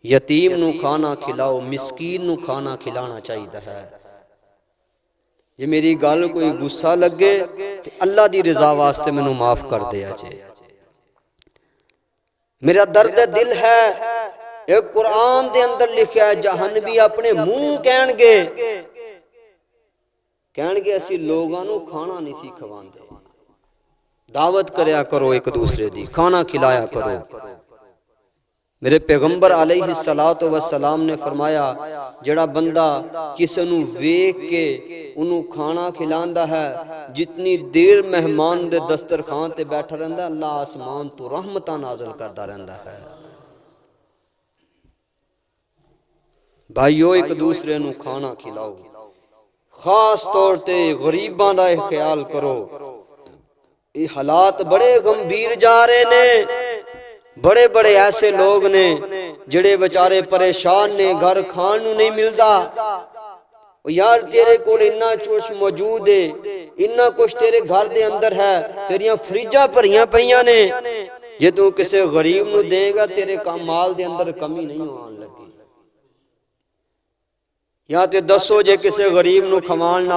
यतीम नु खाना खिलाओ मिसकीन नु खाना खिलाना चाहिए है। जे मेरी गल कोई गुस्सा लगे तो अल्लाह की रजा वास्ते मैं माफ़ कर दिया जे। मेरा दर्द दिल है। एक कुरान के अंदर लिखा है जहन भी अपने मुँह कह कहणगे। असी लोगों खाना नहीं सी खवाते दावत करया करो एक दूसरे की खाना मेरे पैगंबर आलही सलात वसलाम ने फरमाया जड़ा बंदा किसी वेख के उन्होंने खाना खिलांदा है। जितनी देर मेहमान दे दस्तरखान ते बैठा रहता अल्लाह आसमान तो रहमत नाजल करता रहता है। भाईओ एक दूसरे नु खाना खिलाओ। खास तौर ते गरीबा का ख्याल करो। ये हालात बड़े गंभीर जा रहे ने। बड़े बड़े ऐसे लोग ने, जड़े बेचारे परेशान ने, घर खान नहीं मिलता यार, तेरे को इन्ना कुछ मौजूद है, इन्ना कुछ तेरे घर दे अंदर है, तेरिया फ्रिजा भरिया ने। जे तू किसी गरीब नु देगा, तेरे काम माल दे अंदर कमी नहीं आन लगी। या ते दसो जे किसी गरीब नु खवान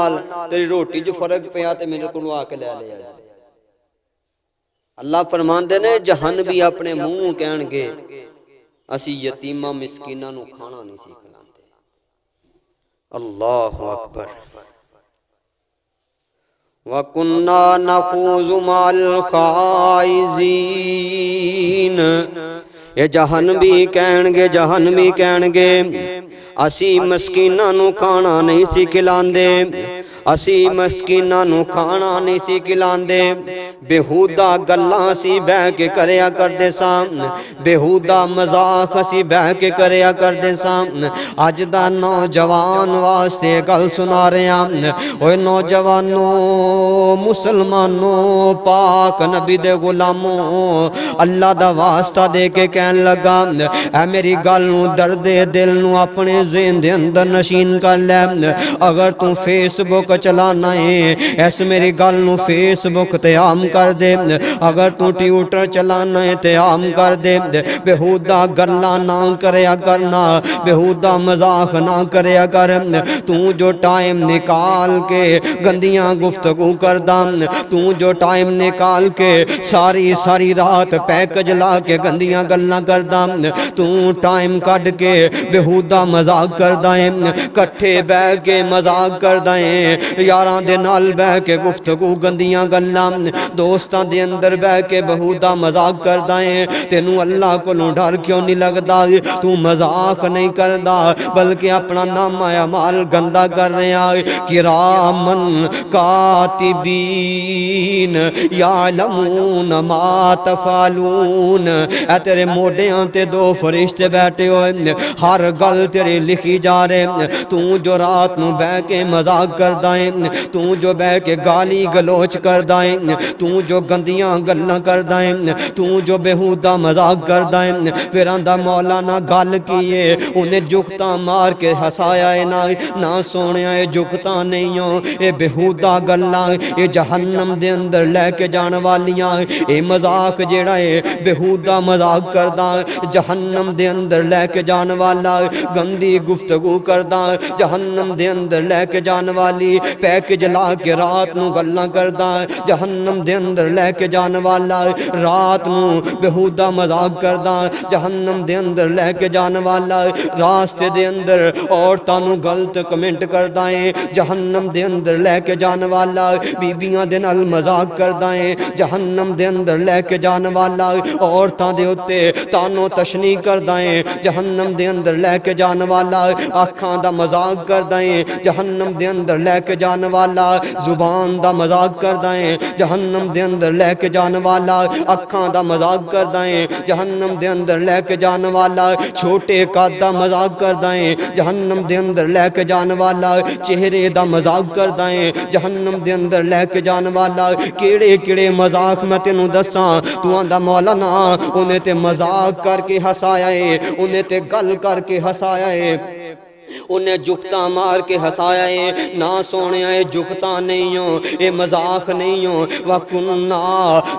तेरी रोटी च फ़र्क ते मेरे को आके ले लिया अल्लाह फरमाते ने, जहन भी अपने मुँह कह गए यतीमा मिसकीना खाना नहीं सी खिलाते अल्लाह अकबर। वकुन्ना नफूज माल खाइजीन। ये जहन भी कहणगे, जहन भी कहणगे, असी मस्कीना खाना नहीं सी खिलाते असी मस्कीना खाना नहीं सी खिलाते बेहूदा गल्ला सी बह के करया कर दे सामने। बेहूदा मज़ाक सी बह के करया कर दे सामने। आज दा नौजवान वास्ते गल सुना रहा ओए नौजवानों, मुसलमानों, पाक नबी दे गुलामों, अल्लाह दा वास्ता दे के कहन लगा ऐ मेरी गल दर्दे दिल न अपने जेन दे अंदर नशीन कर लै अगर तू फेसबुक चलाना है इस मेरी गल फेसबुक ते आम कर दे। अगर तू ट्यूटर चलाना है तो आम कर दे। बेहूदा गल्ला ना करया करना। बेहूदा मज़ाक ना करया कर। तू जो टाइम निकाल के गंदिया गुफ्तगु कर दम तू जो टाइम निकाल के सारी सारी रात पैक ला के गंदिया गल्ला कर दम तू टाइम कट के बेहूदा मज़ाक कर दें कट्ठे बह के मज़ाक कर दें यार बह के गुफ्तगु गंदिया गल्ला। ਦੋਸਤਾਂ ਦੇ ਅੰਦਰ ਬਹਿ ਕੇ ਬਹੂਦਾ ਮਜ਼ਾਕ ਕਰਦਾ ਏ ਤੈਨੂੰ ਅੱਲਾ ਕੋਲੋਂ ਡਰ ਕਿਉਂ ਨਹੀਂ ਲੱਗਦਾ ਤੂੰ ਮਜ਼ਾਕ ਨਹੀਂ ਕਰਦਾ ਬਲਕਿ ਆਪਣਾ ਨਾਮ ਆਇਆ ਮਾਲ ਗੰਦਾ ਕਰ ਰਿਹਾ ਕਿਰਾਮਨ ਕਾਤਿਬੀਨ ਯਾਲਮੂਨ ਮਾ ਤਫਾਲੂਨ ਐ ਤੇਰੇ ਮੋਢਿਆਂ ਤੇ ਦੋ ਫਰਿਸ਼ਤੇ ਬੈਠੇ ਹੋਏ ਹਰ ਗੱਲ ਤੇਰੀ ਲਿਖੀ ਜਾ ਰਹੇ ਤੂੰ ਜੋ ਰਾਤ ਨੂੰ ਬਹਿ ਕੇ ਮਜ਼ਾਕ ਕਰਦਾ ਏ ਤੂੰ ਜੋ ਬਹਿ ਕੇ ਗਾਲੀ ਗਲੋਚ ਕਰਦਾ ਏ ਤੂੰ ਜੋ ਗੰਦੀਆਂ ਗੱਲਾਂ ਕਰਦਾ ਏ ਤੂੰ ਜੋ ਬੇਹੂਦਾ ਮਜ਼ਾਕ ਕਰਦਾ ਏ ਫਿਰ ਆਂਦਾ ਮੌਲਾ ਨਾ ਗੱਲ ਕੀ ਏ ਉਹਨੇ ਜੁਗਤਾ ਮਾਰ ਕੇ ਹਸਾਇਆ ਏ ਨਾ ਨਾ ਸੋਹਣਿਆ ਇਹ ਜੁਗਤਾ ਨਹੀਂ ਓ ਇਹ ਬੇਹੂਦਾ ਗੱਲਾਂ ਇਹ ਜਹੰਨਮ ਦੇ ਅੰਦਰ ਲੈ ਕੇ ਜਾਣ ਵਾਲੀਆਂ ਇਹ ਮਜ਼ਾਕ ਜਿਹੜਾ ਏ ਬੇਹੂਦਾ ਮਜ਼ਾਕ ਕਰਦਾ ਜਹੰਨਮ ਦੇ ਅੰਦਰ ਲੈ ਕੇ ਜਾਣ ਵਾਲਾ ਗੰਦੀ ਗੁਫ਼ਤਗੂ ਕਰਦਾ ਜਹੰਨਮ ਦੇ ਅੰਦਰ ਲੈ ਕੇ ਜਾਣ ਵਾਲੀ ਪੈਕੇਜ ਲਾ ਕੇ ਰਾਤ ਨੂੰ ਗੱਲਾਂ ਕਰਦਾ ਜਹੰਨਮ अंदर लैके जाने वाला रात न बेहूदा मज़ाक करदा जहन्नम दे अंदर लैके जाने वाला रास्ते दे अंदर औरतों गलत कमेंट करदा है। जहन्नम दे अंदर लैके जाने वाला बीबियाँ दे नाल मज़ाक करदा है। जहन्नम दे अंदर लैके जाने वाला औरतों दे उत्ते तानो तशनी करदा है। जहन्नम दे अंदर लैके जाने वाला अखा का मज़ाक करदा है। जहन्नम दे अंदर लैके जाने वाला ज़ुबान का मज़ाक करदा है। जहन्नम जहनम दे अंदर लैके जाने वाला, अखा का मज़ाक करदा है जहनम दे अंदर लैके जाने वाला, छोटे कद का मज़ाक करदा है जहनम दे अंदर लैके जाने वाला, चेहरे का मज़ाक करदा है जहनम दे अंदर लैके जाने वाला, केड़े केड़े मज़ाक मैं तेन दसा तू आंदा मौला ना उन्हें ते मज़ाक करके हसाया है उन्हें ते गल करके हसाया है उन्हें जुगता मार के हसाया है। ना सोने ये जुगता नहीं हो, ये मज़ाक नहीं हो। वकुन्ना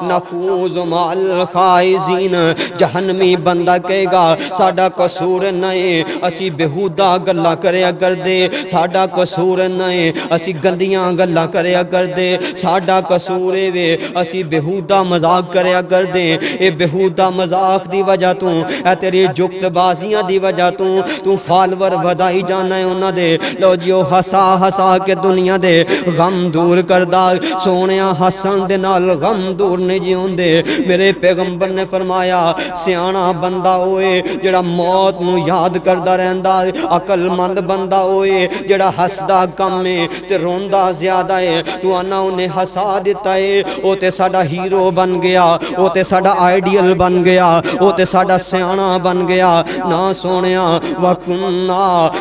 नफूज माल खाइजीन जहनमी बंदा कहेगा, साडा कसूर नहीं असी बेहूदा गल्ला करया कर दे साडा कसूर नहीं असी गंदियाँ गल्ला करया कर दे साडा कसूर वे, असी बेहूदा मज़ाक करया कर दे ये बेहूदा मज़ाक दी वजह तू ए तेरी जुगतबाजियाँ दी वजह तू तू फॉलोअर वधाई ਵਜ੍ਹਾ ਤੋਂ ਇਹ ਤੇਰੀ ਜੁਗਤਬਾਜ਼ੀਆਂ ਦੀ ਵਜ੍ਹਾ ਤੋਂ ਤੂੰ ਫਾਲੋਅਰ ਵਧਾਈ ਜਾਣਾ ਹੈ ਉਹਨਾਂ ਦੇ ਲੋ ਜੀ ਉਹ ਹਸਾ ਹਸਾ ਕੇ ਦੁਨੀਆ ਦੇ ਗਮ ਦੂਰ ਕਰਦਾ ਸੋਹਣਿਆ ਹੱਸਣ ਦੇ ਨਾਲ ਗਮ ਦੂਰ ਨਹੀਂ ਜਿਉਂਦੇ ਮੇਰੇ ਪੈਗੰਬਰ ਨੇ ਫਰਮਾਇਆ ਸਿਆਣਾ ਬੰਦਾ ਓਏ ਜਿਹੜਾ ਮੌਤ ਨੂੰ ਯਾਦ ਕਰਦਾ ਰਹਿੰਦਾ ਅਕਲਮੰਦ ਬੰਦਾ ਓਏ ਜਿਹੜਾ ਹੱਸਦਾ ਕਮ ਏ ਤੇ ਰੋਂਦਾ ਜ਼ਿਆਦਾ ਏ ਤੂੰ ਆਨਾ ਉਹਨੇ ਹਸਾ ਦਿੱਤਾ ਏ ਉਹ ਤੇ ਸਾਡਾ ਹੀਰੋ ਬਣ ਗਿਆ ਉਹ ਤੇ ਸਾਡਾ ਆਈਡੀਅਲ ਬਣ ਗਿਆ ਉਹ ਤੇ ਸਾਡਾ ਸਿਆਣਾ ਬਣ ਗਿਆ ਨਾ ਸੋਹਣਿਆ ਵਕੁੰਨਾ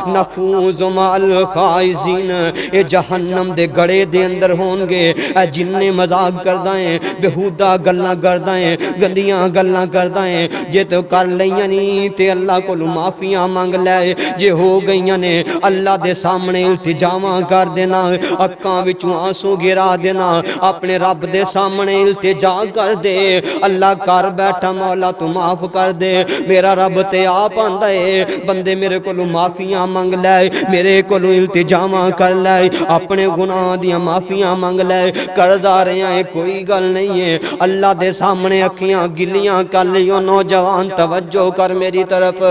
जहनम माल दे गड़े दे अंदर होंगे। ए जिन्ने मज़ाक करदा है बेहूदा गल्ला करदा है गंदियाँ गल्ला करदा है जे तो कर लिया नहीं ते अल्लाह को माफिया मंग ले। जे हो गई ने, अल्लाह दे सामने इल्तिजावां कर देना, अक्कां विचों आँसू गिरा देना, अपने रब दे सामने इल्तिजा कर दे। अल्लाह कर बैठा, मौला तू माफ़ कर दे। मेरा रब ते आप आंदा है बंदे मेरे को माफियाँ मंग लै, मेरे को इल्तजाम कर लै, अपने गुना दिया माफिया मंग लै। ਕਰਦਾ ਰਿਹਾ ਹੈ कोई गल नहीं है अल्लाह के सामने अखियाँ गिलियाँ कर लियो, नौजवान तवज्जो कर मेरी तरफ़।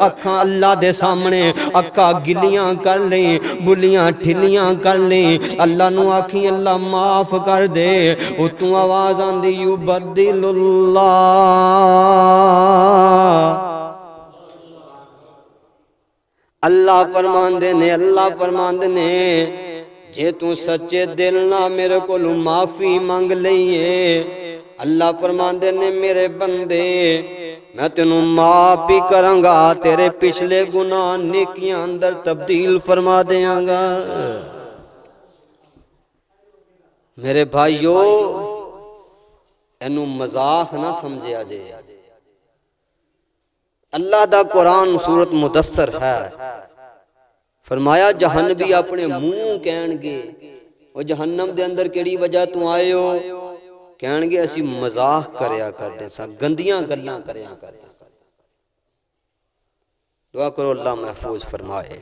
अखा अल्लाह के सामने अखा गिलियाँ कर ली बुलियाँ ठिलियाँ कर ली। अल्लाह नू आखी, अल्लाह माफ़ कर दे। उतू आवाज़ आती यू बदिल्ला अल्लाह परमाते ने, अल्लाह परमाते ने, जे तू सच्चे दिल ना मेरे को माफ़ी मंग लीए अल्लाह परमाते ने मेरे बंदे, मैं तेन माफ़ भी करांगा, तेरे पिछले गुना नेकिया अंदर तब्दील फरमा देंगा मेरे भाइयों एनू मज़ाक ना समझिया जे ਅੱਲਾਹ ਦਾ ਕੁਰਾਨ ਸੂਰਤ ਮੁਦੱਸਰ ਹੈ ਫਰਮਾਇਆ ਜਹਨਬੀ ਆਪਣੇ ਮੂੰਹ ਕਹਿਣਗੇ ਉਹ ਜਹੰਨਮ ਦੇ ਅੰਦਰ ਕਿਹੜੀ ਵਜ੍ਹਾ ਤੋਂ ਆਏ ਹੋ ਕਹਿਣਗੇ ਅਸੀਂ ਮਜ਼ਾਕ ਕਰਿਆ ਕਰਦੇ ਸਾਂ ਗੰਦੀਆਂ ਗੱਲਾਂ ਕਰਿਆ ਕਰਦੇ ਸਾਂ दुआ करो अल्लाह महफूज फरमाए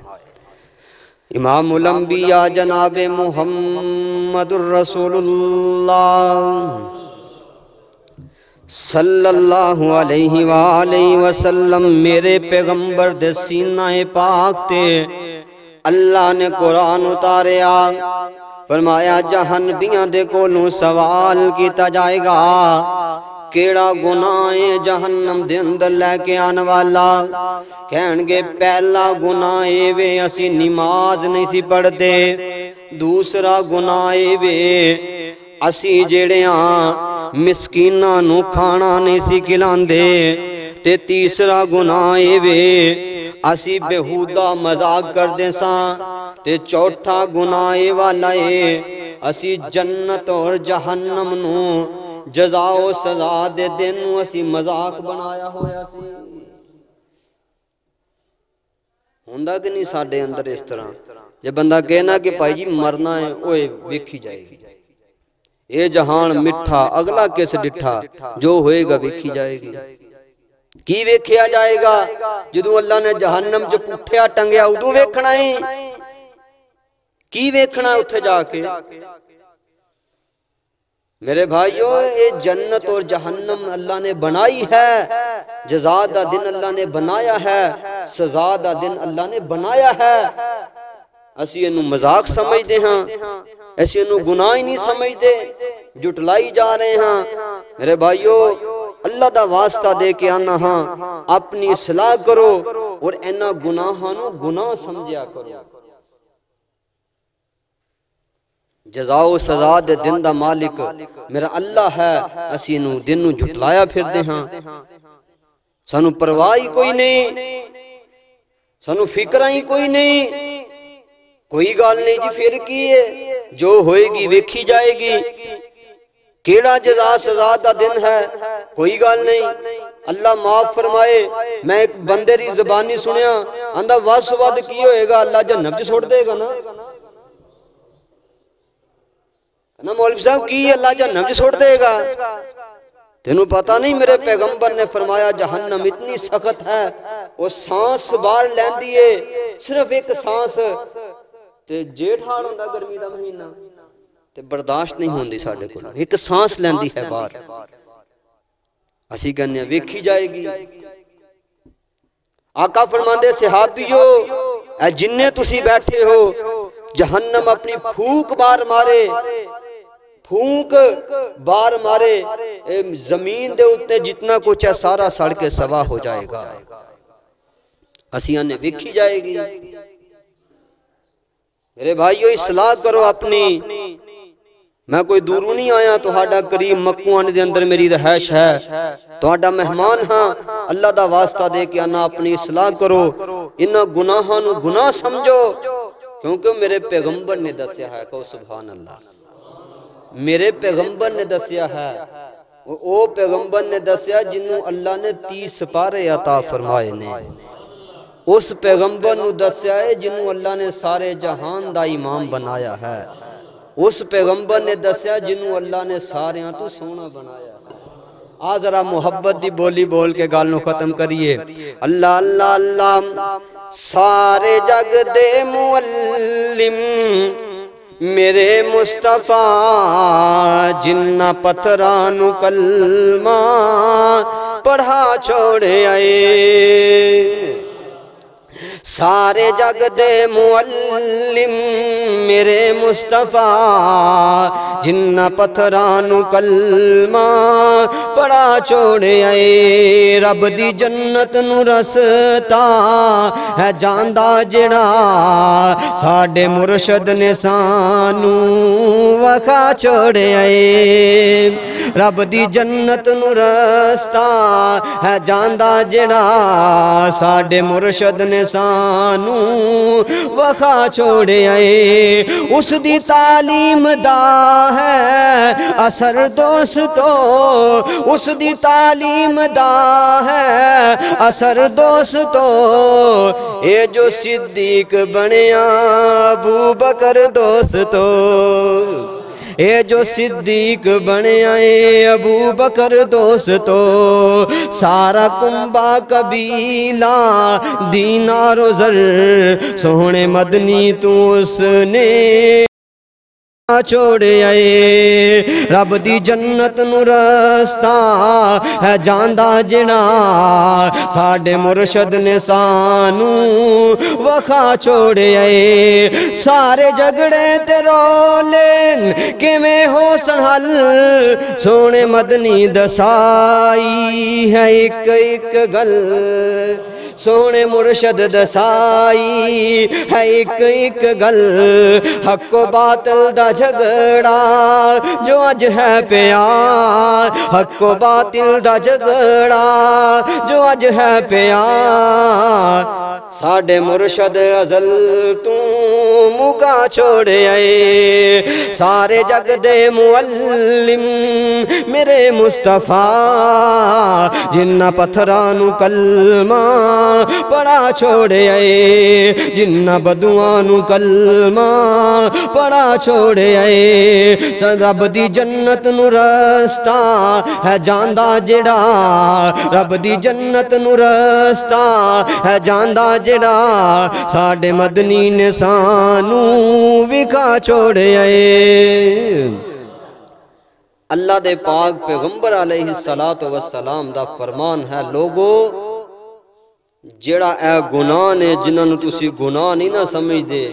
इमाम उलम्बिया जनाब मुहम्मदुर रसूलुल्लाह सल्लल्लाहु अलैहि वसल्लम, मेरे पैगंबर दे सीना पाक ते, अल्लाह ने कुरान उतारया। फरमाया जहनबियाँ दे कोलू सवाल किया जाएगा, केड़ा गुनाह है जहन्नम दे अंदर लेके आने वाला? कहणगे, पहला गुनाह है वे, असी नमाज़ नहीं सी पढ़ते दूसरा गुनाह है वे, असी जेड़े हाँ ਮਿਸਕੀਨਾਂ ਨੂੰ ਖਾਣਾ ਨਹੀਂ ਸੀ ਖਿਲਾਉਂਦੇ ਤੇ ਤੀਸਰਾ ਗੁਨਾਹ ਇਹ ਵੇ, ਅਸੀਂ ਬੇਹੂਦਾ ਮਜ਼ਾਕ ਕਰਦੇ ਸਾਂ ਤੇ ਚੌਥਾ ਗੁਨਾਹ ਇਹ ਵਾਲਾ ਏ, ਅਸੀਂ ਜੰਨਤ ਔਰ ਜਹੰਨਮ ਨੂੰ ਜਜ਼ਾਓ ਸਜ਼ਾ ਦੇ ਦਿਨ ਨੂੰ ਅਸੀਂ ਮਜ਼ਾਕ ਬਣਾਇਆ ਹੋਇਆ ਸੀ। ਹੁੰਦਾ ਕਿ ਨਹੀਂ ਸਾਡੇ ਅੰਦਰ ਇਸ ਤਰ੍ਹਾਂ? ਜੇ ਬੰਦਾ ਕਹੇ ਨਾ ਕਿ ਭਾਈ ਜੀ ਮਰਨਾ ਹੈ, ਓਏ ਵੇਖੀ ਜਾਏਗੀ। ये जहान मिठा अगला किस डिठा जो होएगा वेखी जाएगी। की वेखिया जाएगा? जो अल्लाह ने जहन्नम च पुठिया टंगिया उदू वेखना है। की वेखना उथे जाके? मेरे भाइयों ये जन्नत और जहन्नम अल्लाह ने बनाई है। जजा का दिन अल्लाह ने बनाया है सजा का दिन अल्लाह ने बनाया है। असं इन मज़ाक समझते हाँ। ऐसे गुनाह ही नहीं समझते, जुटलाई जा रहे हैं। मेरे भाइयों, अल्लाह का वास्ता दे के आना हाँ। अपनी सलाह करो और इन्होंने गुनाहों गुनाह समझा करो। जजाओ सजा दे दिन का मालिक, मेरा अल्लाह है, असि दिन जुटलाया फिर हाँ। सानू परवाह ही कोई नहीं, सानू फ़िक्र ही कोई नहीं। ਕੋਈ ਨਹੀਂ ਕੋਈ ਗੱਲ ਨਹੀਂ ਜੀ ਫਿਰ ਕੀ ਹੈ ਜੋ ਹੋਏਗੀ ਵੇਖੀ ਜਾਏਗੀ ਕਿਹੜਾ ਜਜ਼ਾ ਸਜ਼ਾ ਦਾ ਦਿਨ ਹੈ ਕੋਈ ਗੱਲ ਨਹੀਂ ਅੱਲਾ ਮਾਫ ਫਰਮਾਏ ਮੈਂ ਇੱਕ ਬੰਦੇ ਦੀ ਜ਼ਬਾਨੀ ਸੁਣਿਆ ਆਂਦਾ ਵਸ ਵੱਧ ਕੀ ਹੋਏਗਾ ਅੱਲਾ ਜਹਨਮ ਚ ਸੁੱਟ ਦੇਗਾ ਨਾ ਨਾ ਮੌਲਵੀ ਸਾਹਿਬ ਕੀ ਅੱਲਾ ਜਹਨਮ ਚ ਸੁੱਟ ਦੇਗਾ ਤੈਨੂੰ ਪਤਾ ਨਹੀਂ ਮੇਰੇ ਪੈਗੰਬਰ ਨੇ ਫਰਮਾਇਆ ਜਹਨਮ ਇਤਨੀ ਸਖਤ ਹੈ ਉਹ ਸਾਹ ਬਾਹਰ ਲੈਂਦੀ ਏ ਸਿਰਫ ਇੱਕ ਸਾਹ ਤੇ ਜੇਠ ਹਾਲ ਹੁੰਦਾ ਗਰਮੀ ਦਾ ਮਹੀਨਾ ਤੇ ਬਰਦਾਸ਼ਤ ਨਹੀਂ ਹੁੰਦੀ ਸਾਡੇ ਕੋਲ ਇੱਕ ਸਾਹ ਲੈਂਦੀ ਹੈ ਬਾਹਰ ਅਸੀਂ ਕਹਿੰਦੇ ਵੇਖੀ ਜਾਏਗੀ ਆਕਾ ਫਰਮਾਉਂਦੇ ਸਹਾਬੀਓ ਐ ਜਿੰਨੇ ਤੁਸੀਂ ਬੈਠੇ ਹੋ ਜਹੰਨਮ ਆਪਣੀ ਫੂਕ ਬਾਰ ਮਾਰੇ फूक बार मारे जमीन दे उत्ते जितना कुछ है सारा सड़ के सवा हो जाएगा असिया ने वेखी जाएगी मेरे भाइयों इसलाह करो अपनी। मैं कोई दूरों नहीं आया तो करीब मकुआन के अंदर मेरी रहश है। तो मेहमान हाँ अल्लाह का वास्ता दे के आना अपनी इसलाह करो। इन्होंने गुनाहों गुनाह समझो, क्योंकि मेरे पैगंबर ने दसिया है, कहो सुबह अल्लाह मेरे पैगंबर ने दसिया है पैगंबर ने दसिया जिन्होंने अल्लाह ने तीस सिपारे अता फरमाए ने। उस पैगंबर नस्या है जिन्होंने अल्लाह ने सारे जहान का इमाम बनाया है। उस पैगंबर ने दसिया जिन्होंने अल्लाह ने सारे तो सोना बनाया आ जरा मुहब्बत की बोली बोल के गल खत्म करिए। अल्लाह अल्लाह अल्लाह, सारे जग दे मुअल्लिम, मेरे मुस्तफ़ा, जिन्ना पत्थरा नु कलमा पढ़ा छोड़े आए। ਸਾਰੇ ਜਗ ਦੇ ਮੁਅੱਲਿਮ ਮੇਰੇ ਮੁਸਤਫਾ, ਜਿੰਨਾ ਪਥਰਾਂ ਨੂੰ ਕਲਮਾ ਪੜਾ ਛੋੜਿਆ ਏ, ਰੱਬ ਦੀ ਜੰਨਤ ਨੂੰ ਰਸਤਾ ਹੈ ਜਾਂਦਾ ਜਿਹੜਾ, ਸਾਡੇ ਮੁਰਸ਼ਦ ਨੇ ਸਾਨੂੰ ਵਖਾ ਛੋੜਿਆ ਏ। ਰੱਬ ਦੀ ਜੰਨਤ ਨੂੰ ਰਸਤਾ ਹੈ ਜਾਂਦਾ ਜਿਹੜਾ, ਸਾਡੇ ਮੁਰਸ਼ਦ ਨੇ ਸਾਨੂੰ दी जन्नत नु जांदा जेड़ा साडे मुर्शद वखा छोड़े आए। उस दी तालीम दा है, असर दोस्तों उस दी तालीम दा है, असर दोस्तों ये जो सिद्दीक बनया अबू बकर दोस्तों ये जो सिद्दीक बने आए अबू बकर दोस्तों, सारा कुंबा कबीला, दीनारो जर सोहने मदनी तू उसने छोड़े आए। रब दी जन्नत नु है जांदा जिना। साडे मुर्शद ने सानू वखा छोड़े आए। सारे झगड़े ते रोले किवें हो संहल सोने मदनी दसाई है एक एक गल। सोने मुर्शद दसाई है एक एक गल, हको बातल दा झगड़ा जो अज है प्यार। हको बातिल दा झगड़ा जो अज है प्यार। साडे मुर्शद अजल तू मुका छोड़ आए। सारे जग दे मुअल्लिम मेरे मुस्तफ़ा, जिन्ना पत्थरां नु कलमा पड़ा छोड़ आए जिन्ना बदुआं कलमा पड़ा छोड़ आए रब दी जन्नत नु रस्ता है जांदा जेड़ा, रब दी जन्नत नु रस्ता है जांदा जेड़ा। साडे मदनी ने सानू विखा छोड़ आए अल्लाह दे पाक पैगंबर अलैहि सलातो वसलाम दा फरमान है, लोगो ਜਿਹੜਾ ਇਹ ਗੁਨਾਹ ਨੇ ਜਿਨ੍ਹਾਂ ਨੂੰ ਤੁਸੀਂ ਗੁਨਾਹ ਨਹੀਂ ਨਾ ਸਮਝਦੇ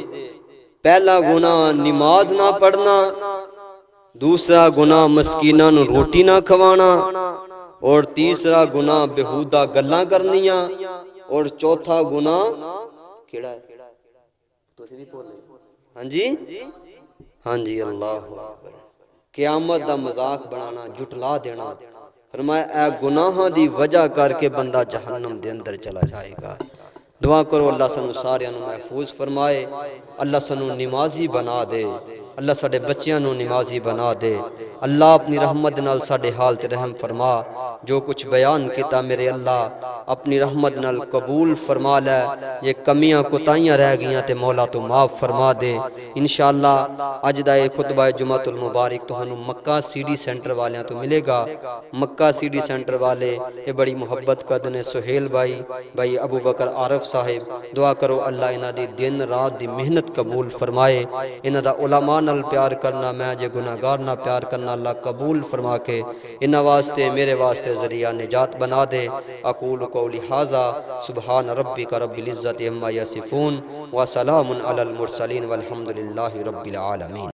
ਪਹਿਲਾ ਗੁਨਾਹ ਨਮਾਜ਼ ਨਾ ਪੜਨਾ दूसरा गुनाह मस्कीना नु रोटी ना खवाना और तीसरा गुनाह बेहूदा गल्ला करनिया और चौथा गुनाह केड़ा है तुसी भी बोले हां जी हां जी अल्लाह अकबर क़यामत दा मजाक बनाना जुटला देना फरमाया ए की वजह करके बंदा जहन्नम के अंदर चला जाएगा। दुआ करो, अल्लाह सानू सारू महफूज फरमाए। अल्लाह सानू नमाजी बना दे। अल्लाह साडे बच्चियाँ नु नमाजी बना दे। अल्लाह अपनी रहमत नाल साडे हाल ते रहम फरमा। जो कुछ बयान किया मेरे अल्लाह, अपनी रहमत नाल कबूल फरमा लै। ये कमियाँ कोताहियाँ रह गईयां ते मौला तो माफ़ फरमा दे। इंशाअल्लाह, अज दा ये खुतबा जुमातुल मुबारक तुहानू मक्का सीडी सेंटर वालियाँ तो मिलेगा। मक्का सीडी सेंटर वाले ये बड़ी मुहब्बत करदे ने सुहेल भाई। भाई अबू बकर आरफ साहिब, दुआ करो अल्लाह इन्हां दी दिन, रात दी मेहनत कबूल फरमाए। इन्हां दा उलमा नाल प्यार करना, मैं जे गुनागार ना प्यार करना, अल्लाह कबूल फरमा के इन वास्ते, मेरे वास्ते ज़रिया निजात बना दे। अकूल कौली हाजा, सुबहान का रब्बिल इज़्ज़त अम्मा यसिफून, व सलामुन अलल